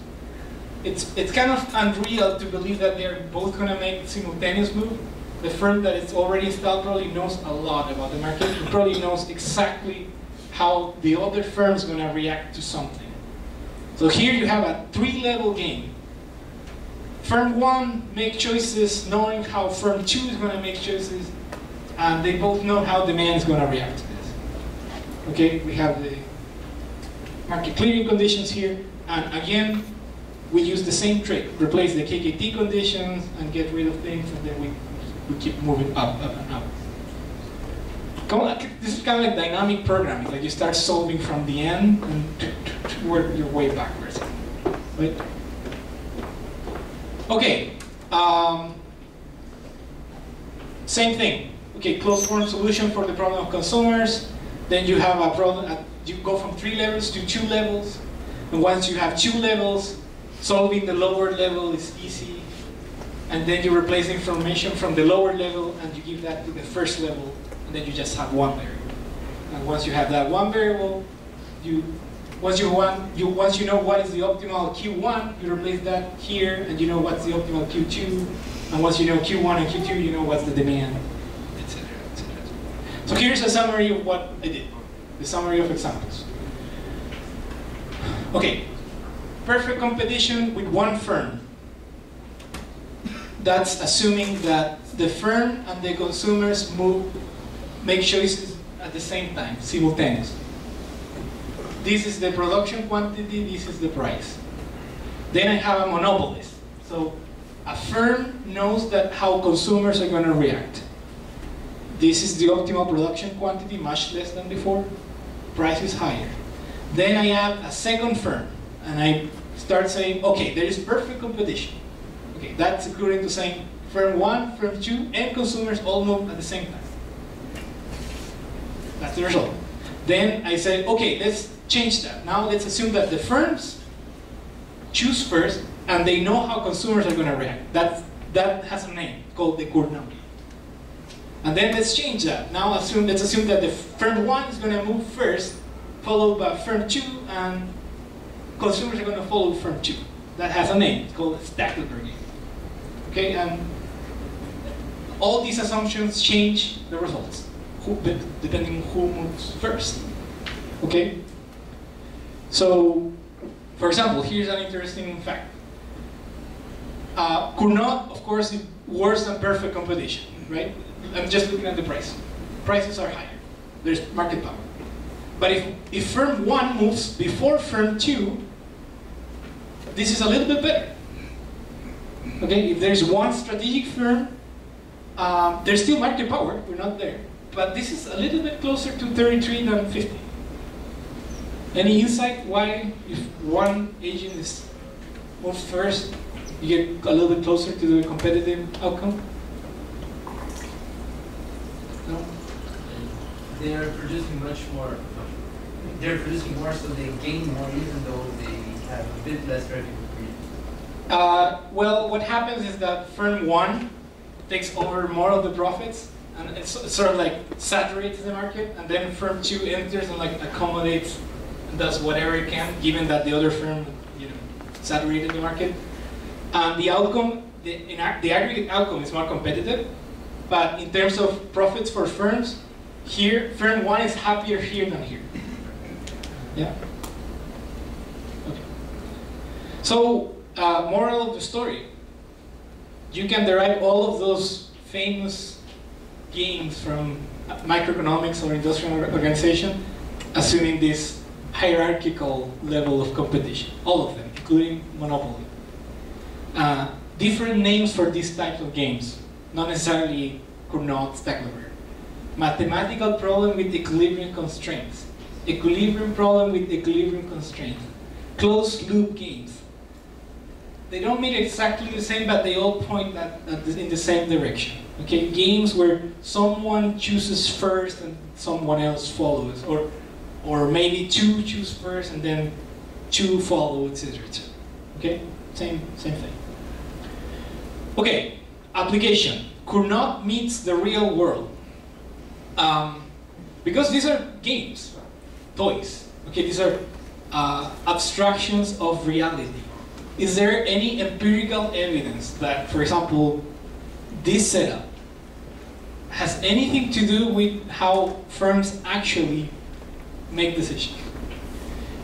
It's, it's kind of unreal to believe that they're both going to make simultaneous move. The firm that is already installed probably knows a lot about the market. It probably knows exactly how the other firm is going to react to something. So here you have a three-level game Firm 1 make choices knowing how firm 2 is going to make choices, and they both know how demand is going to react to this. Okay, we have the market clearing conditions here, and again, we use the same trick, replace the KKT conditions and get rid of things, and then we, we keep moving up, up, and up. This is kind of like dynamic programming, like you start solving from the end and work your way backwards. Right? Okay. Um, same thing. Okay, closed form solution for the problem of consumers. Then you have a problem, at, you go from three levels to two levels. And once you have two levels, solving the lower level is easy. And then you replace information from the lower level and you give that to the first level, and then you just have one variable. And once you have that one variable, you once you want you once you know what is the optimal Q1, you replace that here, and you know what's the optimal Q2. And once you know Q1 and Q2, you know what's the demand, etc. etc. So here's a summary of what I did. The summary of examples. Okay, perfect competition with one firm. That's assuming that the firm and the consumers move, make choices at the same time, simultaneously. This is the production quantity, this is the price. Then I have a monopolist. So a firm knows that how consumers are going to react. This is the optimal production quantity, much less than before. Price is higher. Then I have a second firm, and I start saying, okay, there is perfect competition. Okay, that's equivalent to saying firm one, firm two, and consumers all move at the same time. That's the result. Then I say, okay, let's change that. Now let's assume that the firms choose first, and they know how consumers are going to react. That, that has a name called the Cournot. And then let's change that. Now assume, let's assume that the firm one is going to move first, followed by firm two, and consumers are going to follow firm two. That has a name. It's called Stackelberg. Okay, and all these assumptions change the results, depending who moves first. Okay. So, for example, here's an interesting fact. Uh, Cournot, of course, is worse than perfect competition, right? I'm just looking at the price. Prices are higher. There's market power. But if, if firm one moves before firm two, this is a little bit better. Okay, if there's one strategic firm, um, there's still market power, we're not there. But this is a little bit closer to 33 than 50. Any insight why if one agent is moves first, you get a little bit closer to the competitive outcome? No? They are producing much more. They're producing more, so they gain more, even though they have a bit less revenue. Uh, well, what happens is that firm one takes over more of the profits, and it's sort of like saturates the market, and then firm two enters and like accommodates does whatever it can, given that the other firm, you know, saturated the market. And the outcome, the, the aggregate outcome is more competitive, but in terms of profits for firms, here, firm one is happier here than here. Yeah? Okay. So, uh, moral of the story. You can derive all of those famous games from microeconomics or industrial organization, assuming this hierarchical level of competition. All of them, including monopoly. Uh, different names for these types of games, not necessarily Cournot, Stackelberg. Mathematical problem with equilibrium constraints. Equilibrium problem with equilibrium constraints. Closed loop games. They don't mean exactly the same, but they all point at, at the, in the same direction. Okay, games where someone chooses first and someone else follows, or or maybe two choose first and then two follow, etc. Okay, same same thing. Okay, application. Cournot meet the real world. Um, because these are games, toys. Okay, these are uh, abstractions of reality. Is there any empirical evidence that, for example, this setup has anything to do with how firms actually make decisions?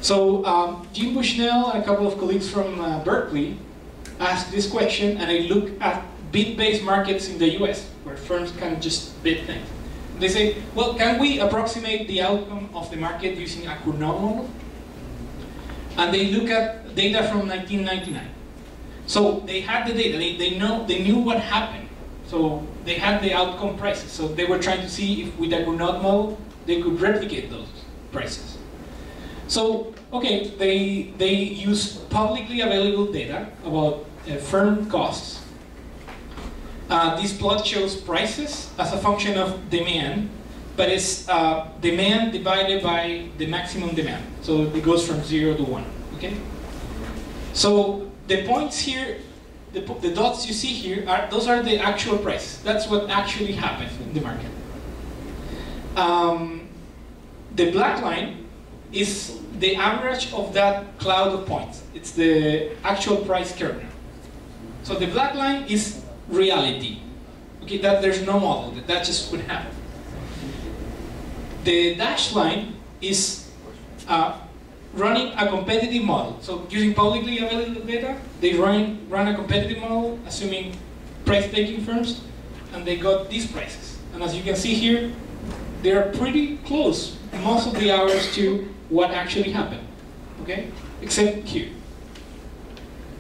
So um, Jim Bushnell and a couple of colleagues from uh, Berkeley asked this question, and they look at bid-based markets in the US, where firms can just bid things. They say, well, can we approximate the outcome of the market using a Cournot model? And they look at data from 1999. So they had the data, they, they, know, they knew what happened. So they had the outcome prices. So they were trying to see if with a Cournot model, they could replicate those prices. So, okay, they, they use publicly available data about uh, firm costs. Uh, this plot shows prices as a function of demand, but it's uh, demand divided by the maximum demand. So it goes from zero to one. Okay? So the points here, the, the dots you see here, are those are the actual prices. That's what actually happened in the market. Um, the black line is the average of that cloud of points. It's the actual price curve. So the black line is reality. Okay, that there's no model, that, that just would happen. The dashed line is uh, running a competitive model. So using publicly available data, they run, run a competitive model, assuming price-taking firms, and they got these prices. And as you can see here, they are pretty close most of the hours to what actually happened. Okay? Except here.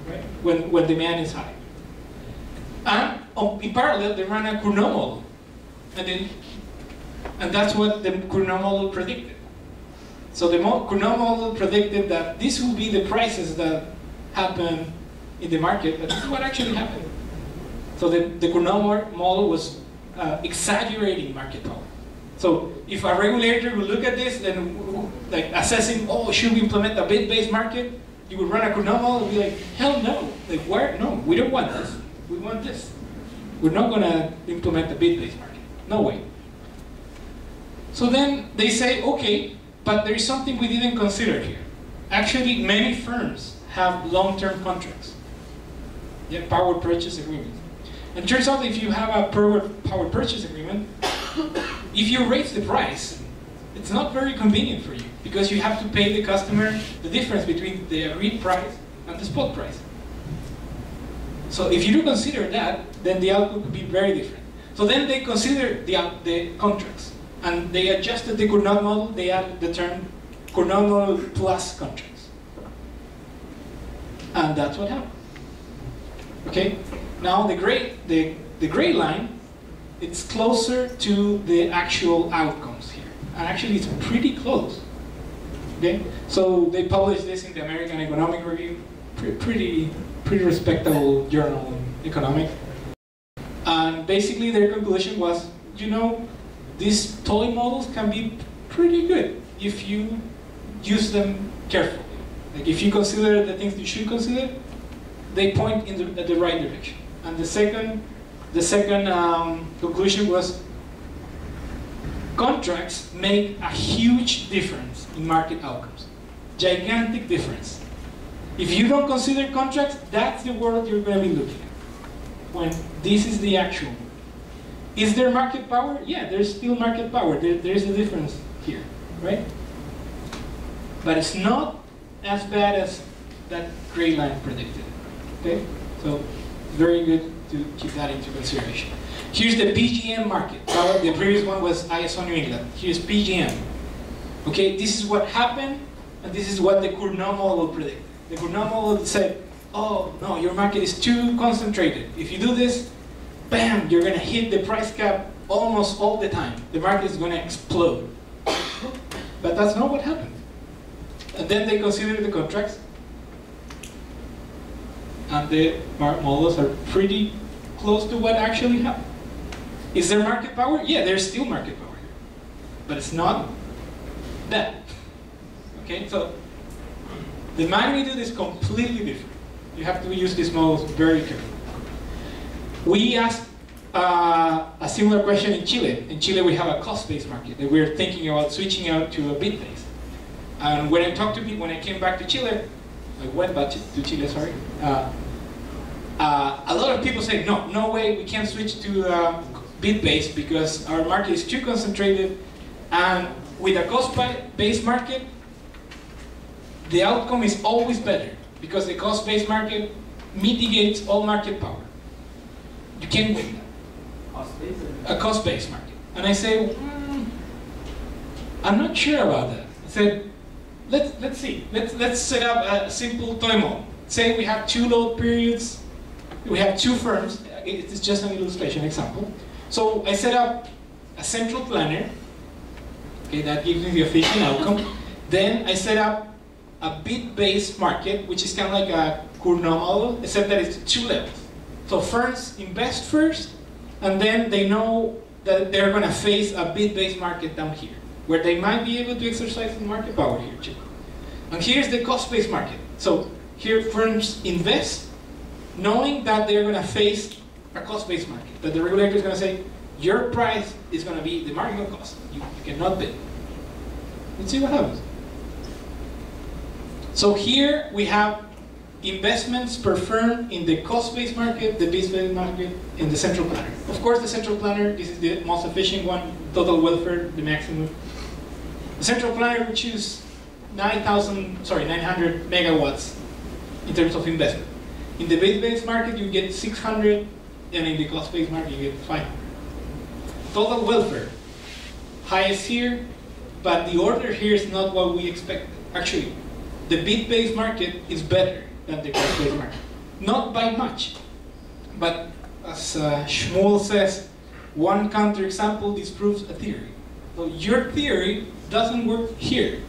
Right? When, when demand is high. And on- in parallel, they run a Cournot model. And then and that's what the Cournot model predicted. So the Cournot model predicted that this will be the prices that happen in the market, but this is what actually happened. So the, the Cournot model was uh, exaggerating market power. So if a regulator would look at this w- like assessing, oh, should we implement a bid-based market? You would run a model and be like, hell no. Like, where? No, we don't want this. We want this. We're not going to implement a bid-based market. No way. So then they say, okay, but there is something we didn't consider here. Actually, many firms have long-term contracts. Yeah, power purchase agreements. And turns out if you have a power purchase agreement, if you raise the price, it's not very convenient for you because you have to pay the customer the difference between the agreed price and the spot price. So if you do consider that, then the output could be very different. So then they consider the, uh, the contracts and they adjusted the Cournot model, they added the term Cournot model plus contracts. And that's what happened. Okay? Now the gray, the, the gray line, it's closer to the actual outcomes here. And actually it's pretty close. Okay? So they published this in the American Economic Review, pre- pretty, pretty respectable journal in economics. And basically their conclusion was, you know, these toy models can be pretty good if you use them carefully. Like if you consider the things you should consider, they point in the, the right direction. And the second, the second um, conclusion was contracts make a huge difference in market outcomes. Gigantic difference. If you don't consider contracts, that's the world you're going to be looking at. When this is the actual. Is there market power? Yeah, there's still market power. There, there's a difference here, right? But it's not as bad as that gray line predicted. Okay? So, very good to keep that into consideration. Here's the PJM market. The previous one was ISO New England. Here's PJM. Okay, this is what happened, and this is what the Cournot model predicted. The Cournot model said, oh, no, your market is too concentrated. If you do this, bam, you're gonna hit the price cap almost all the time. The market is gonna explode. But that's not what happened. And then they considered the contracts, and the models are pretty close to what actually happened. Is there market power? Yeah, there's still market power here. But it's not that. Okay, so the magnitude is completely different. You have to use these models very carefully. We asked uh, a similar question in Chile. In Chile, we have a cost-based market that we're thinking about switching out to a bid-based. And when I talked to people, when I came back to Chile, I went back to, Chile, sorry. Uh, uh, a lot of people say, no, no way, we can't switch to uh, bid-based because our market is too concentrated. And with a cost-based market, the outcome is always better because the cost-based market mitigates all market power. You can't win that a cost-based market. And I say, mm, I'm not sure about that. I said, let's, let's see. Let's, let's set up a simple model. Say we have two load periods. We have two firms. It's just an illustration example. So I set up a central planner. Okay, that gives me the efficient outcome. Then I set up a bid-based market, which is kind of like a Cournot model, except that it's two levels. So firms invest first, and then they know that they're going to face a bid-based market down here, where they might be able to exercise market power here too. And here's the cost-based market. So here firms invest knowing that they're going to face a cost-based market, that the regulator is going to say, your price is going to be the marginal cost. You, you cannot bid. Let's see what happens. So here we have investments per firm in the cost-based market, the bid-based market, and the central planner. Of course, the central planner, this is the most efficient one, total welfare, the maximum. The central planner will choose 9,000, sorry, 900 megawatts in terms of investment. In the bid-based market, you get 600, and in the cost-based market, you get 500. Total welfare, highest here, but the order here is not what we expected. Actually, the bid-based market is better than the cost-based market. Not by much, but as uh, says, one counterexample disproves a theory. So your theory doesn't work here.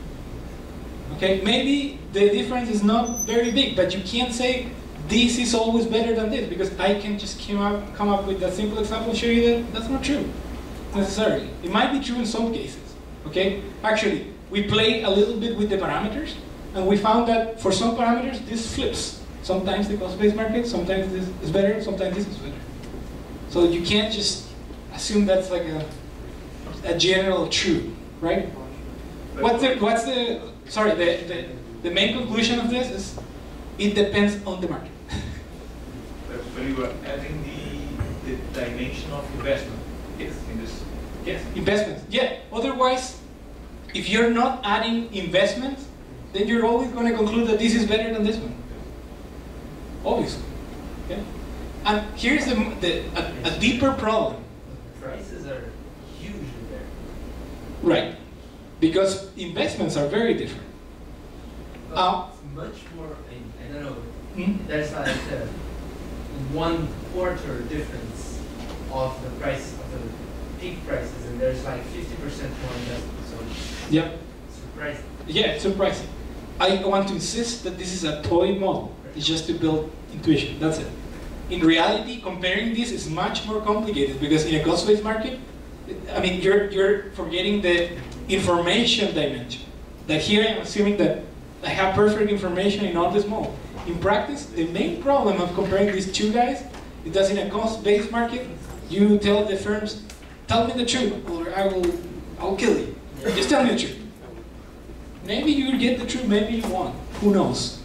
Okay, maybe the difference is not very big, but you can't say this is always better than this because I can just come up, come up with a simple example show you that that's not true necessarily. It might be true in some cases. Okay, actually, we play a little bit with the parameters, and we found that for some parameters this flips. Sometimes the cost-based market, sometimes this is better, sometimes this is better. So you can't just assume that's like a, a general truth, right? What's the, what's the, sorry, the, the, the main conclusion of this is it depends on the market. But but you are adding the, the dimension of investment Yes. in this. Yes, investments. Yeah, otherwise, if you're not adding investments, then you're always going to conclude that this is better than this one. Obviously. Yeah? And here's the, the, a, a deeper problem. Prices are huge there. Right. Because investments are very different. Uh, It's much more, I, I don't know, Hmm? there's like one quarter difference of the price of the peak prices, and there's like fifty percent more investment, so Yeah. surprising. Yeah, surprising. I want to insist that this is a toy model. It's just to build intuition. That's it. In reality, comparing this is much more complicated because in a cost-based market, I mean, you're you're forgetting the information dimension. That here I'm assuming that I have perfect information in all this model. In practice, the main problem of comparing these two guys is that in a cost-based market, you tell the firms, "Tell me the truth, or I will, I'll kill you." Just tell me the truth. Maybe you get the truth, maybe you won't. Who knows?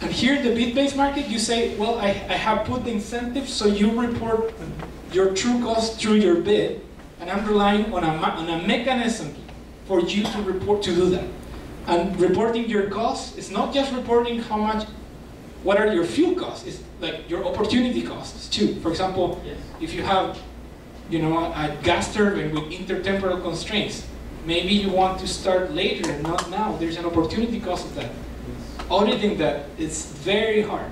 And here in the bid-based market, you say, well, I, I have put the incentive so you report your true cost through your bid, and I'm relying on a, on a mechanism for you to report to do that. And reporting your costs is not just reporting how much, what are your fuel costs, it's like your opportunity costs too. For example, Yes. if you have, you know, a gas turbine with intertemporal constraints, maybe you want to start later and not now. There's an opportunity cost of that. Auditing that is very hard.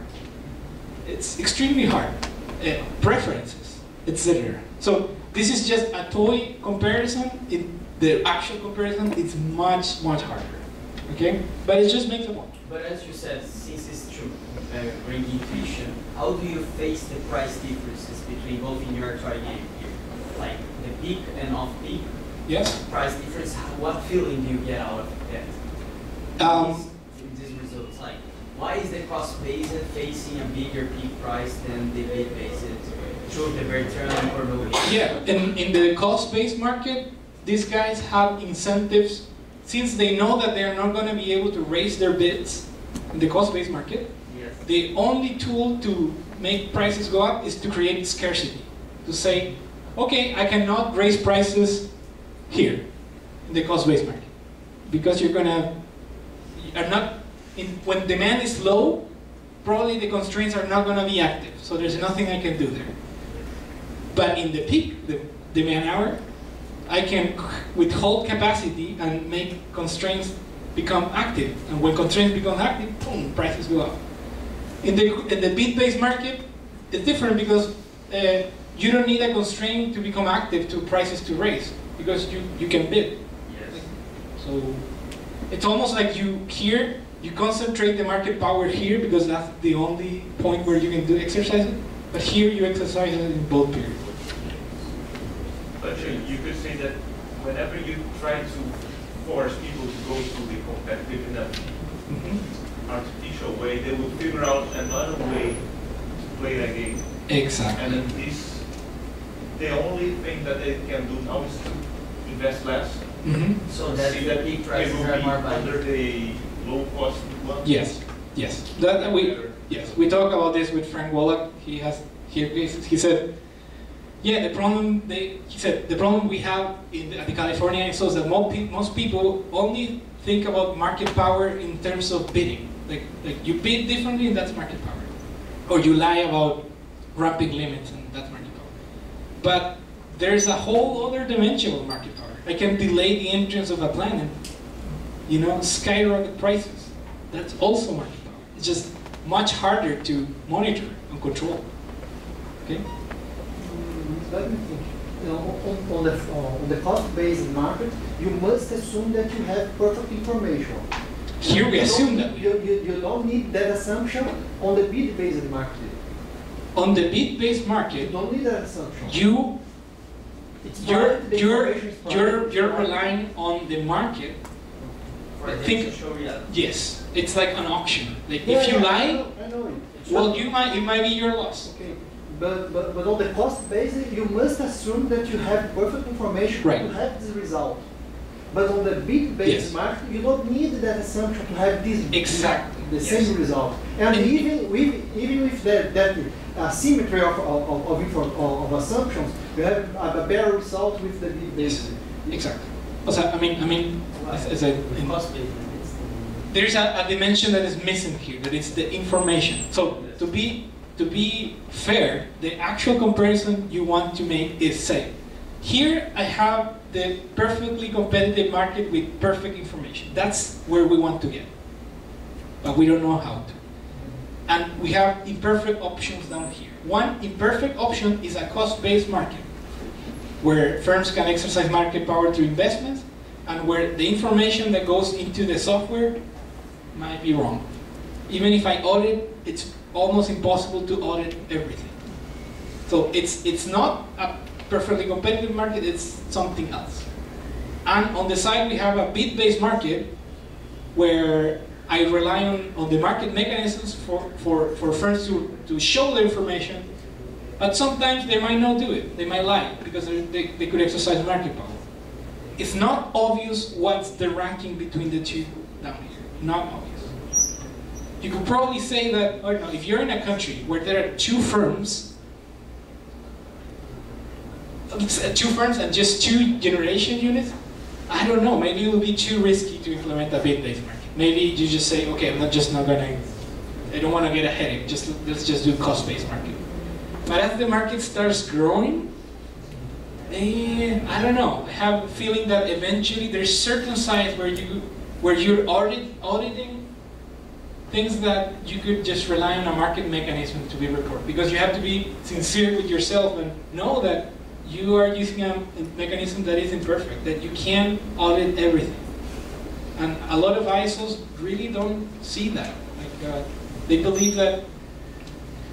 It's extremely hard. Uh, preferences, etc. So this is just a toy comparison. It, the actual comparison is much much harder. Okay, but it just makes a point. But as you said, since it's true, uh, bring intuition, how do you face the price differences between both in your target here? Like the peak and off peak Yes. price difference, what feeling do you get out of that? Um, These, results, like, why is the cost based facing a bigger peak price than the bid based? Through the return or no? Yeah, in, in the cost-based market, these guys have incentives since they know that they're not going to be able to raise their bids in the cost-based market. Yes. The only tool to make prices go up is to create scarcity. To say, okay, I cannot raise prices here in the cost-based market because you're gonna are not in, when demand is low, probably the constraints are not gonna be active. So there's nothing I can do there. But in the peak, the demand hour, I can withhold capacity and make constraints become active. And when constraints become active, boom, prices go up. In the, in the bid-based market, it's different because uh, you don't need a constraint to become active to prices to raise because you, you can bid. Yes. So it's almost like you here, you concentrate the market power here because that's the only point where you can do exercise it. But here you exercise it in both periods. But you, you could say that whenever you try to force people to go to the competitive enough, artificial way, they will figure out another way to play that game. Exactly. And then this, the only thing that they can do now is to invest less. hmm So that See the that peak it prices will are be more under the low cost one. Yes, yes. That, that we, yes, we talked about this with Frank Wolak. He has, he, he said, yeah, the problem, they, he said, the problem we have in the, at the California ISO is that most, pe- most people only think about market power in terms of bidding. Like, like you bid differently and that's market power. Or you lie about ramping limits and that's market power. But there's a whole other dimension of market power. I can delay the entrance of a plant and, you know, skyrocket prices. That's also market power. It's just much harder to monitor and control. Okay? Let me think. You know, on, on the uh, on the cost-based market, you must assume that you have perfect information. Here we You assume that you, you, you don't need that assumption on the bid-based market. on the bid-based market, You market, don't need that assumption. you It's you're you're information is private. you're you're relying on the market. For think- to show reality. Yes, it's like an auction. Like Yeah, if you yeah, I lie, know, I know it. well, you might it might be your loss. Okay, but, but, but on the cost basis, you must assume that you have perfect information Right. to have this result. But on the bid-based Yes. market, you don't need that assumption to have this. Exactly, The yes. same result. And And- even with, even with that, that uh, asymmetry of, of, of, of, of, of assumptions, you have a, a better result with the bid-based. Exactly. O sea, uh, I mean, I mean, as, as I, cost base there's a, a dimension that is missing here. That is the information. So to be to be fair, the actual comparison you want to make is say, here I have the perfectly competitive market with perfect information. That's where we want to get, but we don't know how to. And we have imperfect options down here. One imperfect option is a cost-based market, where firms can exercise market power through investments, and where the information that goes into the software might be wrong. Even if I audit, it's almost impossible to audit everything. So it's it's not a perfectly competitive market, it's something else. And on the side we have a bid-based market where I rely on, on the market mechanisms for, for, for firms to, to show the information, but sometimes they might not do it. They might lie because they, they, they could exercise market power. It's not obvious what's the ranking between the two down here. Not obvious. You could probably say that, I don't know, if you're in a country where there are two firms, uh, two firms and just two generation units, I don't know, maybe it would be too risky to implement a bid-based market. Maybe you just say, okay, I'm not just not gonna, I don't wanna get a headache, just, let's just do cost-based market. But as the market starts growing, eh, I don't know, I have a feeling that eventually there's certain sites where you, where you're audit, auditing things that you could just rely on a market mechanism to be reported. Because you have to be sincere with yourself and know that you are using a mechanism that is imperfect, that you can't audit everything. And a lot of ISOs really don't see that. Like, uh, they believe that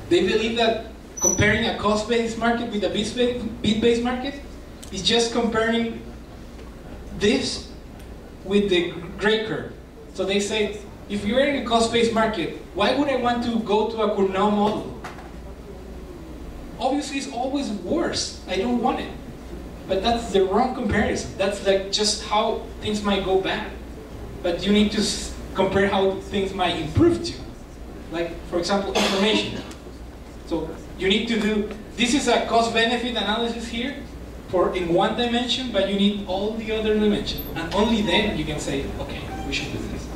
they believe that comparing a cost-based market with a bid-based market is just comparing this with the gray curve. So they say, if you're in a cost-based market, why would I want to go to a Cournot model? Obviously, it's always worse. I don't want it. But that's the wrong comparison. That's like just how things might go bad. But you need to compare how things might improve too. Like, for example, information. So you need to do, this is a cost-benefit analysis here for in one dimension, but you need all the other dimensions. And only then you can say, okay, we should do this.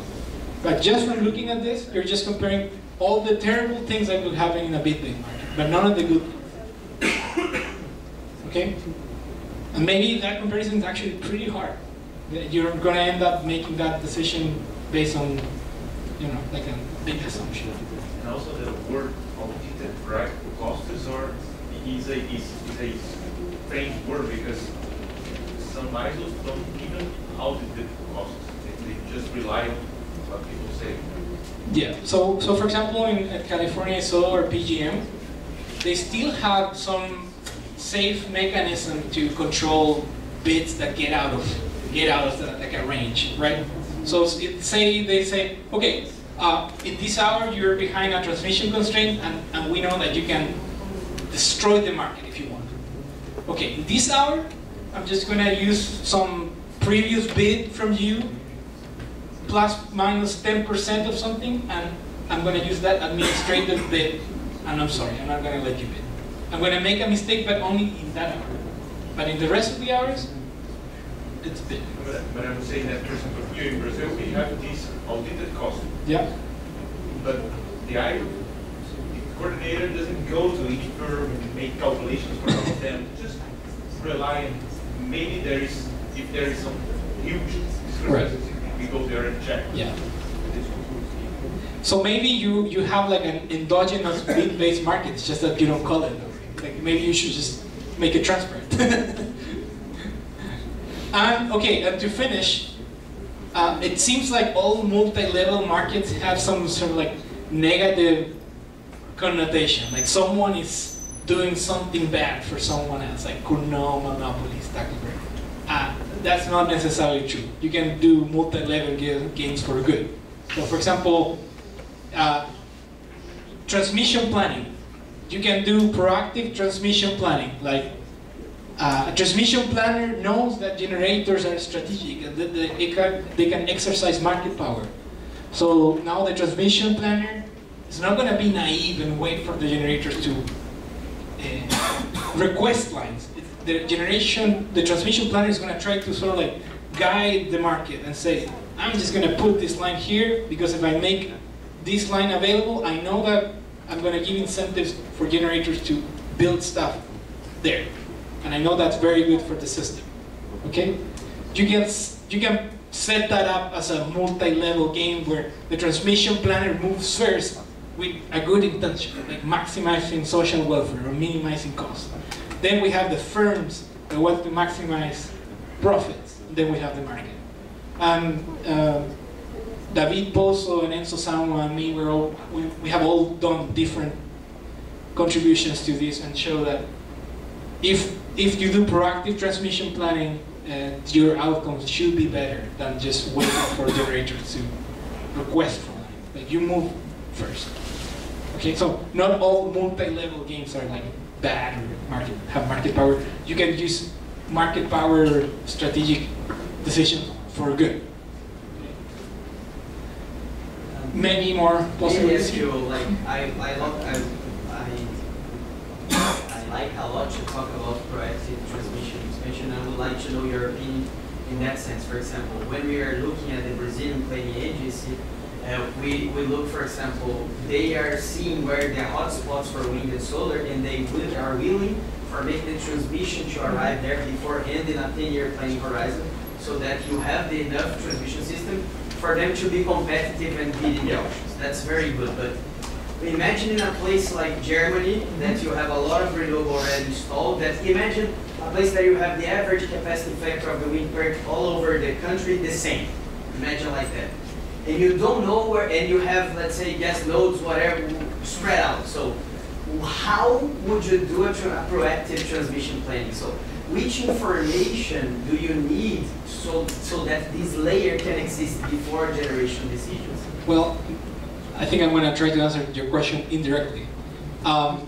But just from looking at this, you're just comparing all the terrible things that could happen in a bid-based market, but none of the good. Okay? And maybe that comparison is actually pretty hard. You're going to end up making that decision based on, you know, like a big assumption. And also the word audited, right, costs are, is a, is, is a strange word because some ISOs don't even audit the costs. They, they just rely on what people say. Yeah. So, so for example, in California ISO or PJM, they still have some safe mechanism to control bits that get out of get out of the, like a range, right? So it, say they say, okay, uh, in this hour you're behind a transmission constraint, and, and we know that you can destroy the market if you want. Okay, in this hour, I'm just gonna use some previous bid from you, plus minus 10% of something, and I'm gonna use that administrative [LAUGHS] bid, and I'm sorry, I'm not gonna let you bid. I'm gonna make a mistake, but only in that hour. But in the rest of the hours, it's bid. But, but I'm saying that, for example, here in Brazil, we have these audited costs, Yeah? but the I, coordinator doesn't go to each firm and make calculations for all of them, just rely on, maybe there is, if there is some huge discrepancy, we go there and check. Yeah. So maybe you, you have like an endogenous [LAUGHS] bid-based market, it's just that you don't call it. Like maybe you should just make it transparent. and [LAUGHS] okay, and to finish, uh, it seems like all multi-level markets have some sort of like negative connotation. Like someone is doing something bad for someone else, like Cournot, Monopoly, Stackelberg. Uh, that's not necessarily true. You can do multi-level ga- games for good. So for example, uh, transmission planning. You can do proactive transmission planning. Like uh, a transmission planner knows that generators are strategic and that they, can, they can exercise market power. So now the transmission planner is not going to be naive and wait for the generators to uh, request lines. The generation, the transmission planner is going to try to sort of like guide the market and say, I'm just going to put this line here because if I make this line available, I know that I'm going to give incentives for generators to build stuff there. And I know that's very good for the system. Okay? You can, you can set that up as a multi-level game where the transmission planner moves first with a good intention, like maximizing social welfare or minimizing costs. Then we have the firms that want to maximize profits. Then we have the market. And uh, David Pozo and Enzo Sauma and me, we're all, we, we have all done different contributions to this and show that if, if you do proactive transmission planning, uh, your outcomes should be better than just waiting for generators to request for line. Like you move first. Okay, so not all multi-level games are like bad market, have market power. You can use market power strategic decisions for good. Many more possibilities. you, like, I, I love, I, I, I like a lot to talk about proactive transmission expansion. I would like to know your opinion in that sense. For example, when we are looking at the Brazilian planning agency, uh, we, we look, for example, they are seeing where the hotspots for wind and solar, and they are willing for make the transmission to arrive there before ending a 10-year planning horizon, so that you have the enough transmission system for them to be competitive and bid in the auctions. That's very good, but imagine in a place like Germany that you have a lot of renewable already installed, that imagine a place that you have the average capacity factor of the wind park all over the country the same. Imagine like that. And you don't know where, and you have, let's say, gas nodes, whatever, spread out. So how would you do a, tra- proactive transmission planning? So which information do you need so, so that this layer can exist before generation decisions? Well, I think I'm going to try to answer your question indirectly. Um,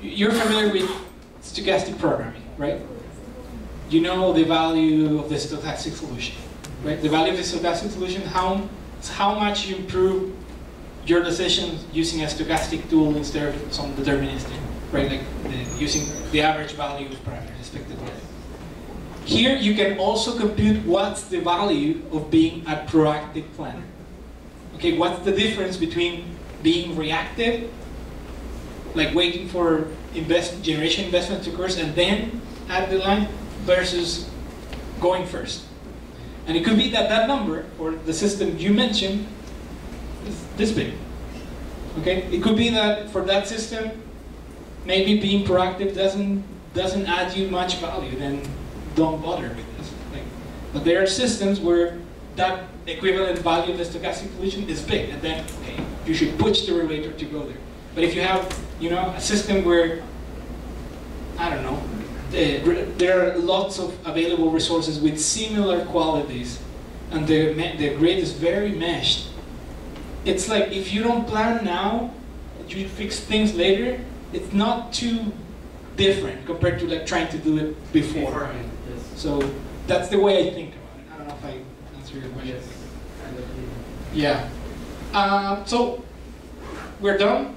you're familiar with stochastic programming, right? You know the value of the stochastic solution, right? The value of the stochastic solution, how, how much you improve your decision using a stochastic tool instead of some deterministic, right? Like the, using the average value of parameters, expected value. Here you can also compute what's the value of being a proactive planner. Okay, what's the difference between being reactive, like waiting for invest, generation investment to occur and then add the line, versus going first? And it could be that that number, or the system you mentioned, is this big. Okay, it could be that for that system, maybe being proactive doesn't doesn't add you much value. Then don't bother with this. Like, but there are systems where that equivalent value of the stochastic solution is big, and then okay, you should push the regulator to go there. But if you have, you know, a system where I don't know, there are lots of available resources with similar qualities, and the the grid is very meshed. it's like if you don't plan now, you fix things later. It's not too different compared to like trying to do it before. Yes. So that's the way I think about it. I don't know if I answered your question. Yes. Yeah. Um, so we're done.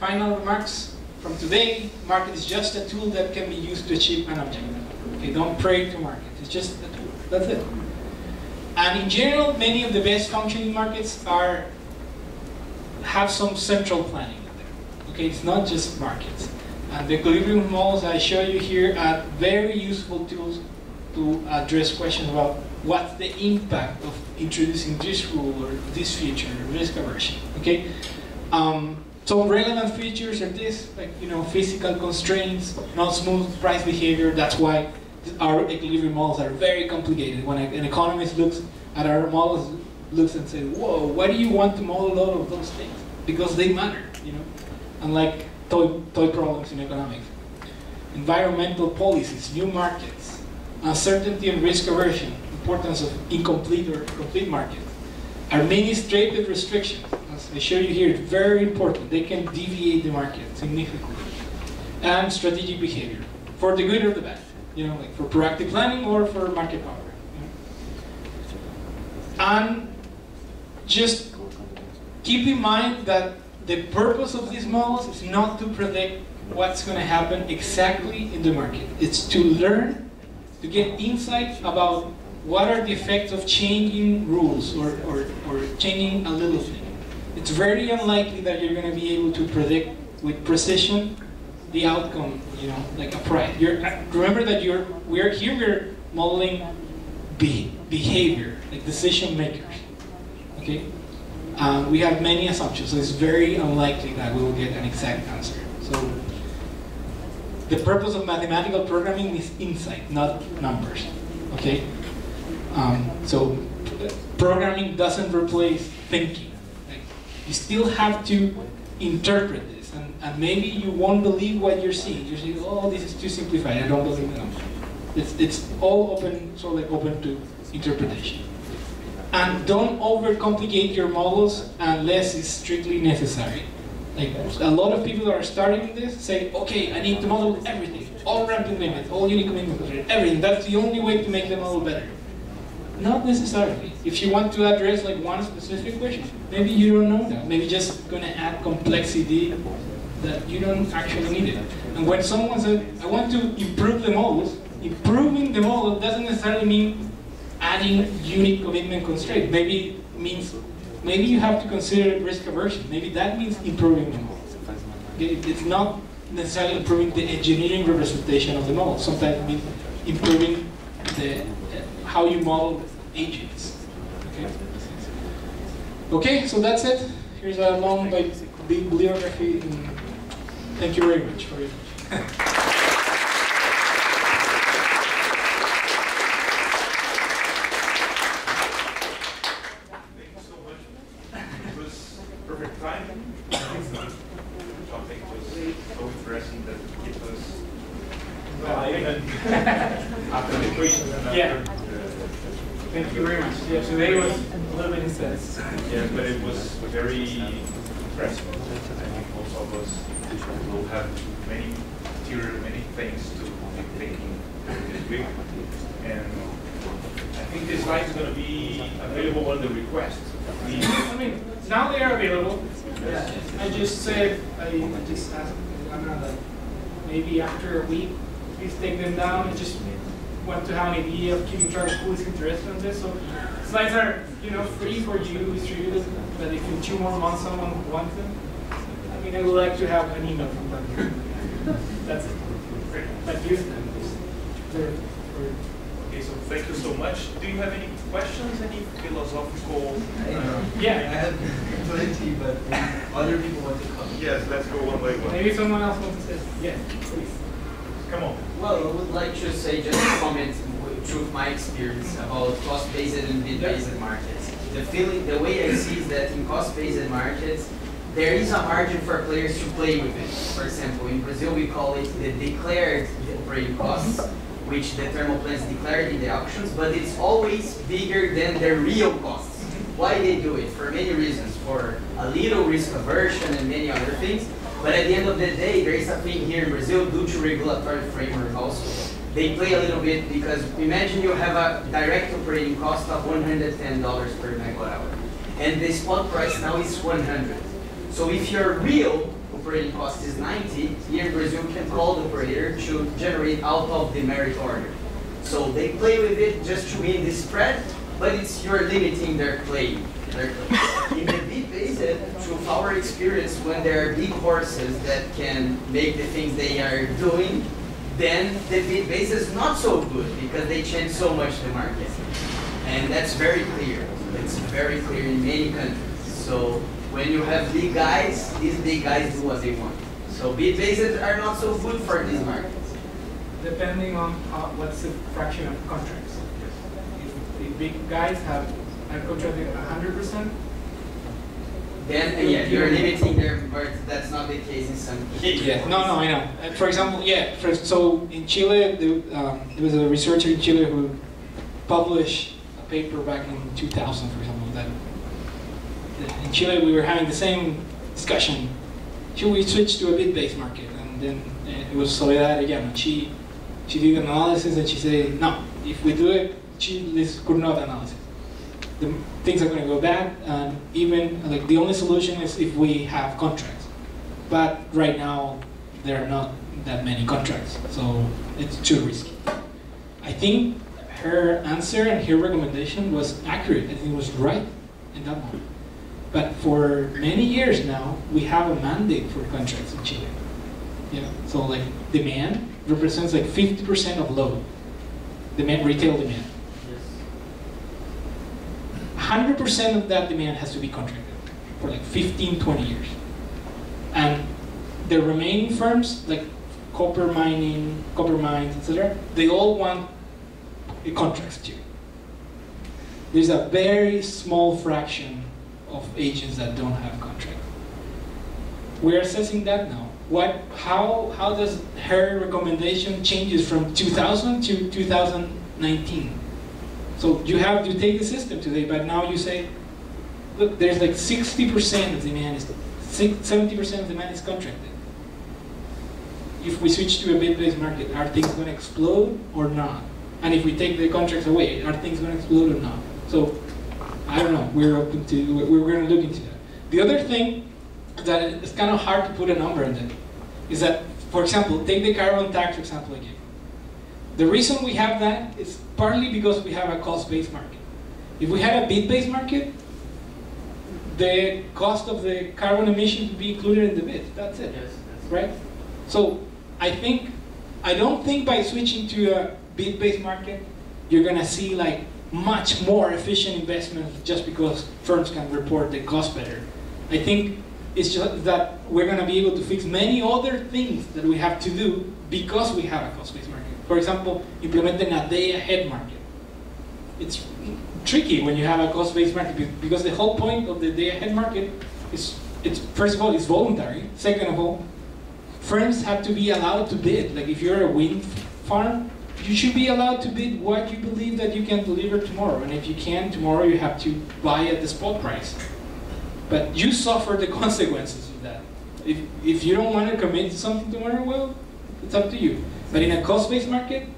Final remarks from today. Market is just a tool that can be used to achieve an objective. Okay, don't pray to market. It's just a tool. That's it. And in general, many of the best functioning markets are have some central planning in there. Okay, it's not just markets. And the equilibrium models I show you here are very useful tools to address questions about what's the impact of introducing this rule or this feature, risk aversion. Okay. Um, so relevant features are this, like you know, physical constraints, not smooth price behavior. That's why our equilibrium models are very complicated. When an economist looks at our models, looks and says, "Whoa, why do you want to model all of those things? Because they matter, you know." Unlike toy, toy problems in economics, environmental policies, new markets, uncertainty and risk aversion, importance of incomplete or complete markets, administrative restrictions. As I show you here, it's very important. They can deviate the market significantly. And strategic behavior, for the good or the bad. You know, like for proactive planning or for market power. And just keep in mind that the purpose of these models is not to predict what's going to happen exactly in the market. It's to learn, to get insight about what are the effects of changing rules or, or, or changing a little thing. It's very unlikely that you're going to be able to predict with precision the outcome, you know, like a price. You're, uh, remember that you're, we're here, we're modeling be, behavior, like decision makers, okay? Um, we have many assumptions, so it's very unlikely that we will get an exact answer. So the purpose of mathematical programming is insight, not numbers, okay? Um, so programming doesn't replace thinking. Like, you still have to interpret this, and, and maybe you won't believe what you're seeing. You're saying, "Oh, this is too simplified. I don't believe numbers." It's it's all open, of like open to interpretation. And don't overcomplicate your models unless it's strictly necessary. Like a lot of people that are starting this say, "Okay, I need to model everything, all ramping limits, all unique limits, everything. That's the only way to make the model better." Not necessarily. If you want to address like one specific question, maybe you don't know that. Maybe just gonna add complexity that you don't actually need it. And when someone says, I want to improve the models, improving the model doesn't necessarily mean adding unit commitment constraint. Maybe means maybe you have to consider risk aversion. Maybe that means improving the model. It's not necessarily improving the engineering representation of the model. Sometimes it means improving the how you model agents. Okay. Okay, so that's it. Here's a long like bibliography. Thank you very much for your. Thank [LAUGHS] you so much. It was perfect time. Topic was so interesting that it gives us live and after the questions and after. Yeah. the- Thank you very much. Yeah, today was a little bit intense. Yeah, but it was very impressive. I think most of us will have many material, many things to be thinking this week. And I think this slide is gonna be available on the request. We- I mean, now they are available. I just said, I I just asked, like, maybe after a week, please take them down. I just want to have an idea of keeping track of who is interested in this. So slides are, you know, free for you to distribute, but if in two more months someone wants them, I mean, I would like to have an email from them. [LAUGHS] That's it. Thank you. Okay, so thank you so much. Do you have any questions, any philosophical? uh, Yeah, I have plenty, but other people want to come. Yes, let's go one by one. maybe someone else wants to say, yes, please. Come on. Well, I would like to say just a comment through my experience about cost-based and bid-based markets. The feeling, the way I see is that in cost-based markets, there is a margin for players to play with it. For example, in Brazil, we call it the declared operating costs, which the thermal plants declared in the auctions, but it's always bigger than the real costs. why they do it? For many reasons. For a little risk aversion and many other things. But at the end of the day, there is a thing here in Brazil due to regulatory framework also. They play a little bit because imagine you have a direct operating cost of $110 per megawatt hour. And the spot price now is 100. So if you're real operating cost is 90, here Brazil can call the operator to generate out of the merit order. So they play with it just to win the spread, but it's you're limiting their play. In the bid based, through our experience, when there are big horses that can make the things they are doing, then the bid base is not so good because they change so much the market. And that's very clear. It's very clear in many countries. So when you have big guys, these big guys do what they want. So bid bases are not so good for these markets. Depending on how, what's the fraction of contracts. If the big guys have are contracted 100%, Then, uh, yeah, you're limiting their, but that's not the case in some cases. Yeah, no, no, I know. Uh, For example, yeah, for, so in Chile, the, um, there was a researcher in Chile who published a paper back in 2000, for example, that that in Chile we were having the same discussion. Should we switch to a bid-based market? And then uh, it was Soledad again. She, she did an analysis and she said, no, if we do it, she this could not analysis. The things are going to go bad, and even like the only solution is if we have contracts. But right now, there are not that many contracts, so it's too risky. I think her answer and her recommendation was accurate. I think it was right in that moment. But for many years now, we have a mandate for contracts in Chile. Yeah, so like demand represents like 50% of load, demand, retail demand. 100% of that demand has to be contracted for like 15, 20 years. And the remaining firms, like copper mining, copper mines, etc., they all want a contract too. There's a very small fraction of agents that don't have contracts. We're assessing that now. What, how, how does her recommendation changes from 2000 to 2019? So you have you take the system today, but now you say, look, there's like 60% of the demand is 70% of the demand is contracted. If we switch to a bid-based market, are things going to explode or not? And if we take the contracts away, are things going to explode or not? So I don't know. We're open to. We're going to look into that. The other thing that it's kind of hard to put a number on that is that, for example, take the carbon tax For example again. The reason we have that is partly because we have a cost-based market. If we had a bid-based market, the cost of the carbon emissions would be included in the bid. That's it, Yes, that's right? So I think, I don't think by switching to a bid-based market, you're gonna see like much more efficient investment just because firms can report the cost better. I think it's just that we're gonna be able to fix many other things that we have to do because we have a cost-based market. For example, implementing a day-ahead market. It's tricky when you have a cost-based market because the whole point of the day-ahead market is, it's first of all, it's voluntary. Second of all, firms have to be allowed to bid. Like if you're a wind farm, you should be allowed to bid what you believe that you can deliver tomorrow. And if you can tomorrow, you have to buy at the spot price. But you suffer the [LAUGHS] consequences of that. If, if you don't want to commit to something tomorrow, well, it's up to you. But in a cost-based market,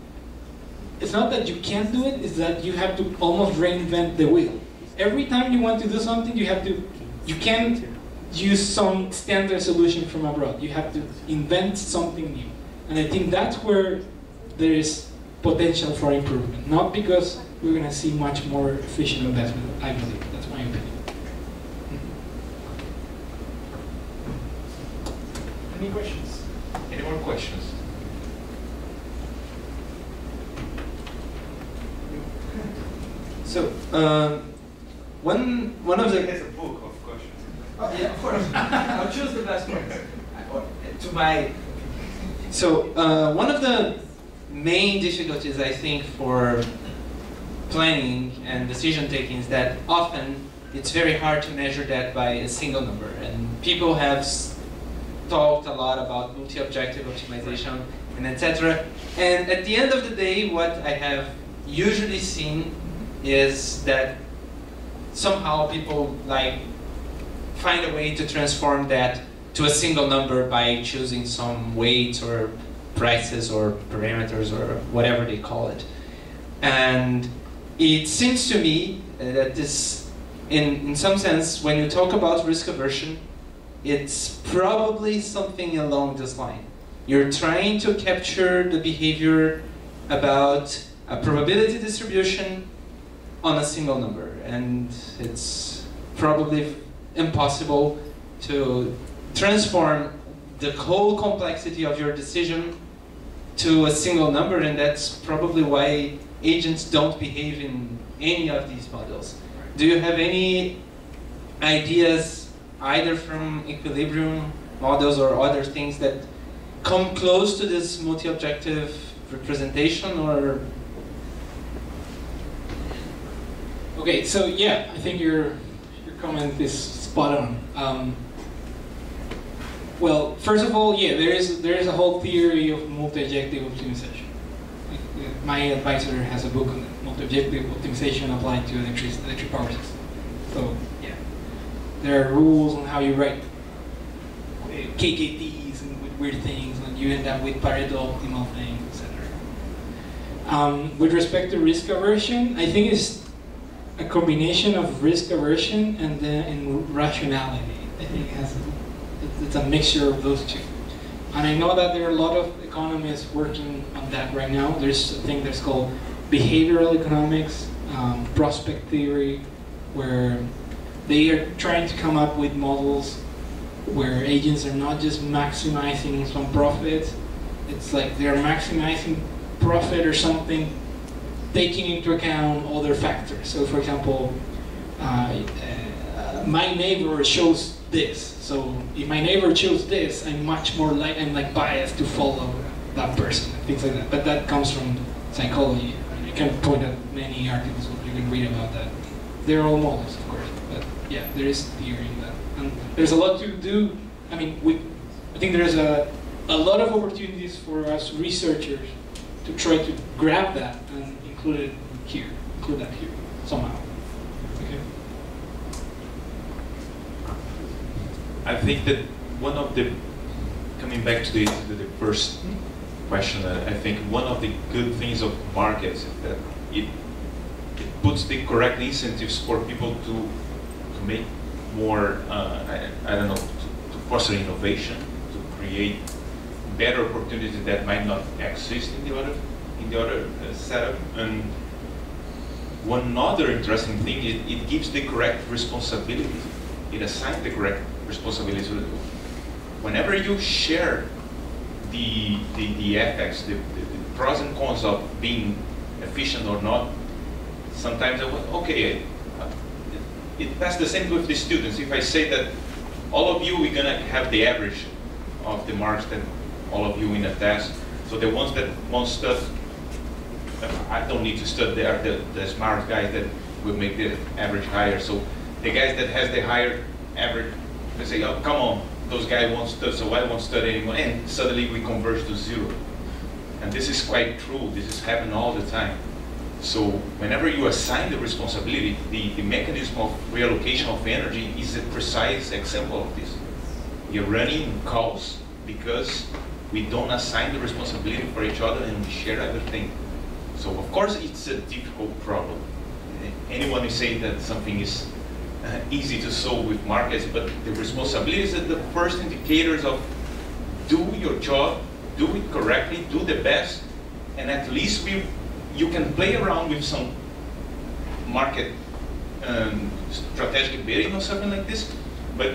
it's not that you can't do it, it's that you have to almost reinvent the wheel. Every time you want to do something, you have to, you can't use some standard solution from abroad. You have to invent something new. And I think that's where there is potential for improvement. Not because we're going to see much more efficient investment, I believe. That's my opinion. Any questions? Any more questions? [LAUGHS] So, um, one one of the has a book of questions. Oh, yeah, of course. [LAUGHS] I'll choose the best ones [LAUGHS] to my. So uh, one of the main difficulties I think for planning and decision taking is that often it's very hard to measure that by a single number, and people have talked a lot about multi-objective optimization and etc. And at the end of the day, what I have usually seen is that somehow people like find a way to transform that to a single number by choosing some weights or prices or parameters or whatever they call it. And it seems to me uh, that this, in, in some sense, when you talk about risk aversion, it's probably something along this line. You're trying to capture the behavior about a probability distribution on a single number, and it's probably impossible to transform the whole complexity of your decision to a single number, and that's probably why agents don't behave in any of these models. Do you have any ideas, either from equilibrium models or other things that come close to this multi-objective representation, or Okay, so yeah, I think your your comment is spot on. Um, well, first of all, yeah, there is there is a whole theory of multi-objective optimization. My advisor has a book on multi-objective optimization applied to electric electric power systems. So yeah, there are rules on how you write uh, KKTs and weird things, and you end up with Pareto optimal things, etc. Um, with respect to risk aversion, I think it's a combination of risk aversion and then and rationality. I think has it's a mixture of those two. And I know that there are a lot of economists working on that right now. There's a thing that's called behavioral economics, um, prospect theory, where they are trying to come up with models where agents are not just maximizing some profit. It's like they're maximizing profit or something taking into account other factors. So, for example, uh, uh, my neighbor shows this. So, if my neighbor chose this, I'm much more like I'm like biased to follow that person, things like that. But that comes from psychology. You can point at many articles you can read about that. They're all models, of course, but yeah, there is theory in that, and there's a lot to do. I mean, we, I think there's a a lot of opportunities for us researchers to try to grab that and include it here, include that here somehow. Okay. I think that one of the, coming back to the, the first question, uh, I think one of the good things of markets is that it, it puts the correct incentives for people to, to make more, uh, I, I don't know, to, to foster innovation, to create better opportunities that might not exist in the other, in the other uh, setup. And one other interesting thing is it gives the correct responsibility. It assigns the correct responsibility. So whenever you share the, the, the effects, the, the, the pros and cons of being efficient or not, sometimes I was, okay, uh, it, that's the same with the students. If I say that all of you, we're gonna have the average of the marks that all of you in a test. So the ones that won't study, I don't need to study, they are the, the smart guys that will make the average higher. So the guys that has the higher average, they say, oh, come on, those guys won't study, so I won't study anymore. And suddenly we converge to zero. And this is quite true, this is happening all the time. So whenever you assign the responsibility, the, the mechanism of reallocation of energy is a precise example of this. You're running calls because we don't assign the responsibility for each other and we share everything. So of course it's a difficult problem. Anyone is saying that something is uh, easy to solve with markets, but the responsibilities are the first indicators of do your job, do it correctly, do the best, and at least we, you can play around with some market um, strategic bidding or something like this, but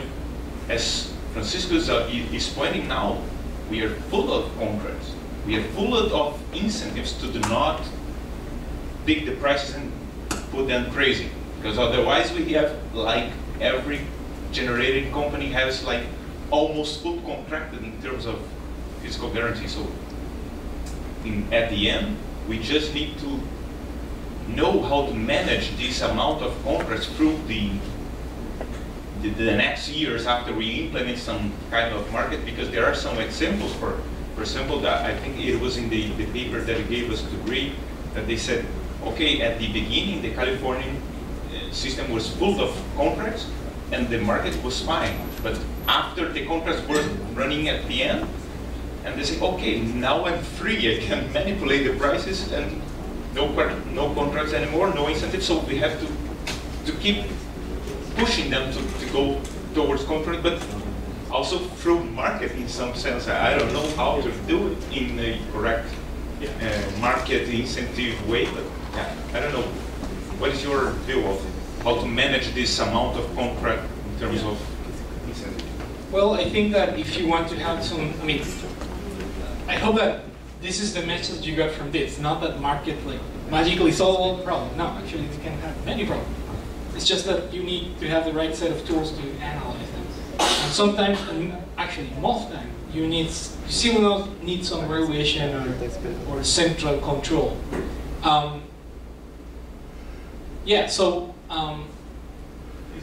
as Francisco is, uh, is pointing now, we are full of contracts. We are full of incentives to do not pick the prices and put them crazy. Because otherwise we have like every generating company has like almost full contracted in terms of physical guarantee. So in, at the end, we just need to know how to manage this amount of contracts through the, the, the next years after we implement some kind of market because there are some examples for for example that I think it was in the, the paper that gave us to read that they said okay at the beginning the Californian system was full of contracts and the market was fine. But after the contracts were running at the end, and they say, okay, now I'm free, I can [LAUGHS] manipulate the prices and no, no contracts anymore, no incentives, so we have to, to keep pushing them to, to go towards contract, but also through market in some sense. I don't know how to do it in a correct uh, market incentive way, but yeah, I don't know. What is your view of how to manage this amount of contract in terms of? Well, I think that if you want to have some, I mean, I hope that this is the message you got from this. Not that market like magically solve all the problems. No, actually, it can have many problems. It's just that you need to have the right set of tools to analyze them. And sometimes, and actually most times, you need you still need some regulation or, or central control. Um, yeah. So. Um,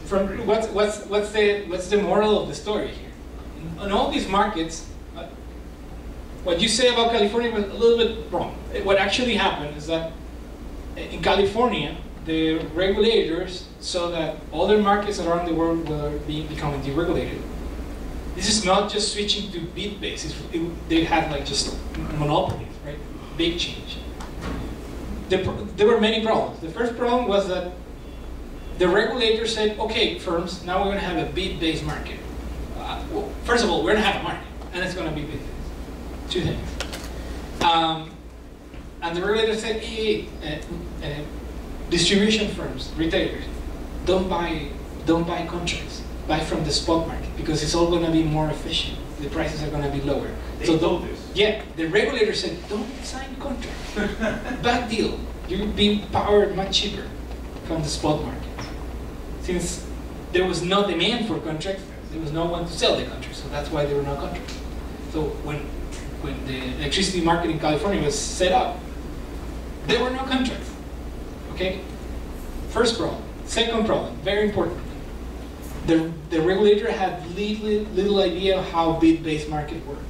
from what's what's what's the what's the moral of the story here? In, in all these markets, uh, what you say about California was a little bit wrong. What actually happened is that in California, the regulators saw that other markets around the world were being becoming deregulated. This is not just switching to bid based. It, they had like just monopolies, right? Big change. The, there were many problems. The first problem was that the regulator said, okay, firms, now we're going to have a bid-based market. Uh, well, first of all, we're going to have a market, and it's going to be bid-based. Two things. Um, and the regulator said, hey, uh, uh, distribution firms, retailers, don't buy, don't buy contracts. Buy from the spot market because it's all going to be more efficient. The prices are going to be lower. They so don't, this. yeah, the regulator said, don't sign contracts. [LAUGHS] Bad deal. You're being powered much cheaper from the spot market since there was no demand for contracts, there was no one to sell the contracts, so that's why there were no contracts. So when when the electricity market in California was set up, there were no contracts. Okay? First problem. Second problem, very important. The, the regulator had little, little idea how bid-based market worked.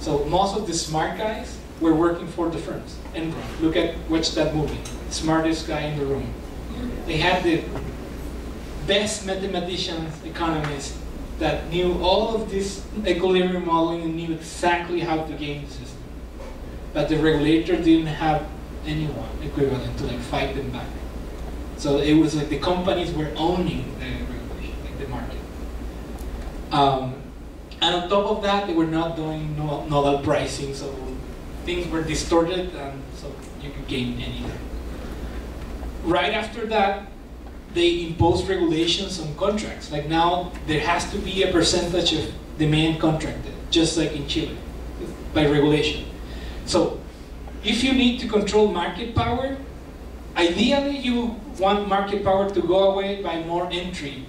So most of the smart guys were working for the firms. Enron, look at, watch that movie. Smartest guy in the room. They had the best mathematicians, economists that knew all of this equilibrium modeling and knew exactly how to game the system. But the regulator didn't have anyone equivalent to like fight them back. So it was like the companies were owning the regulation, like the market. Um, and on top of that, they were not doing no- nodal pricing, so things were distorted, and you could gain anything. Right after that, they imposed regulations on contracts. Like now, there has to be a percentage of demand contracted, just like in Chile, by regulation. So, if you need to control market power, ideally you want market power to go away by more entry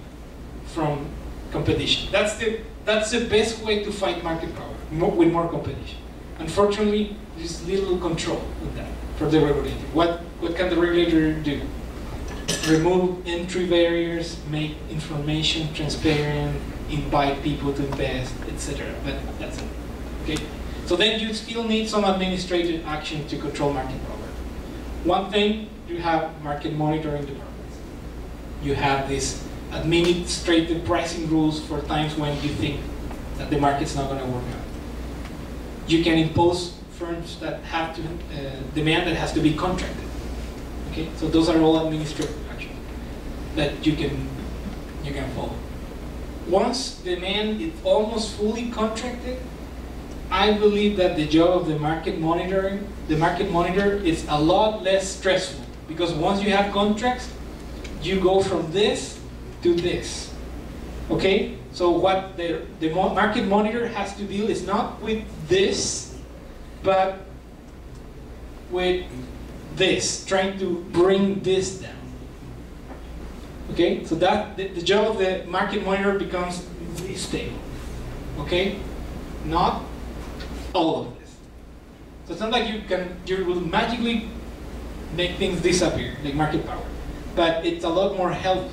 from competition. That's the that's the best way to fight market power more, with more competition. Unfortunately, there's little control with that for the regulator. What what can the regulator do? remove entry barriers, make information transparent, invite people to invest, etc. But that's it. Okay. So then you still need some administrative action to control market power. One thing, you have market monitoring departments. You have these administrative pricing rules for times when you think that the market's not going to work out. You can impose firms that have to uh, demand that has to be contracted. Okay, so those are all administrative actions that you can you can follow. Once demand is almost fully contracted, I believe that the job of the market monitoring, the market monitor, is a lot less stressful because once you have contracts, you go from this to this. Okay, so what the the market monitor has to deal is not with this, but with this, trying to bring this down. Okay, so that the, the job of the market monitor becomes stable. Okay, not all of this. So it's not like you can you will magically make things disappear like market power, but it's a lot more helpful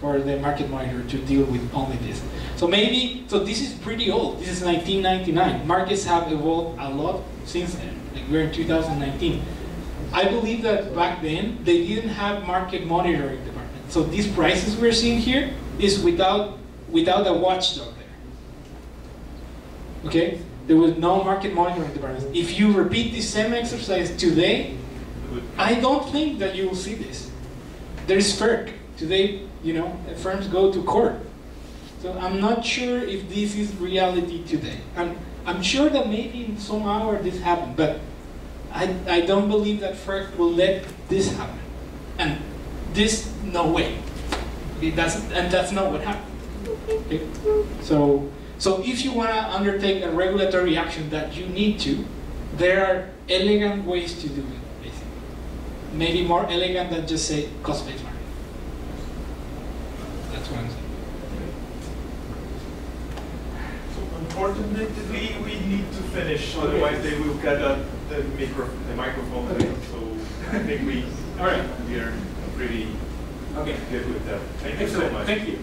for the market monitor to deal with only this. So maybe so this is pretty old. This is 1999. Markets have evolved a lot since then. Like we're in 2019. I believe that back then they didn't have market monitoring departments. So these prices we're seeing here is without without a watchdog there. Okay? There was no market monitoring department. If you repeat the same exercise today, I don't think that you will see this. There is FERC. Today, you know, firms go to court. So I'm not sure if this is reality today. I'm, I'm sure that maybe in some hour this happened, but I, I don't believe that FERC will let this happen. And this, no way. And that's not what happened. Okay? So, so if you want to undertake a regulatory action that you need to, there are elegant ways to do it. Maybe more elegant than just say cost-based market. That's what I'm saying. So Unfortunately, we need to finish, otherwise they will cut out the micro, the microphone. So I think we, All right. we are pretty Okay. good with that. Thank you so much. Thank you.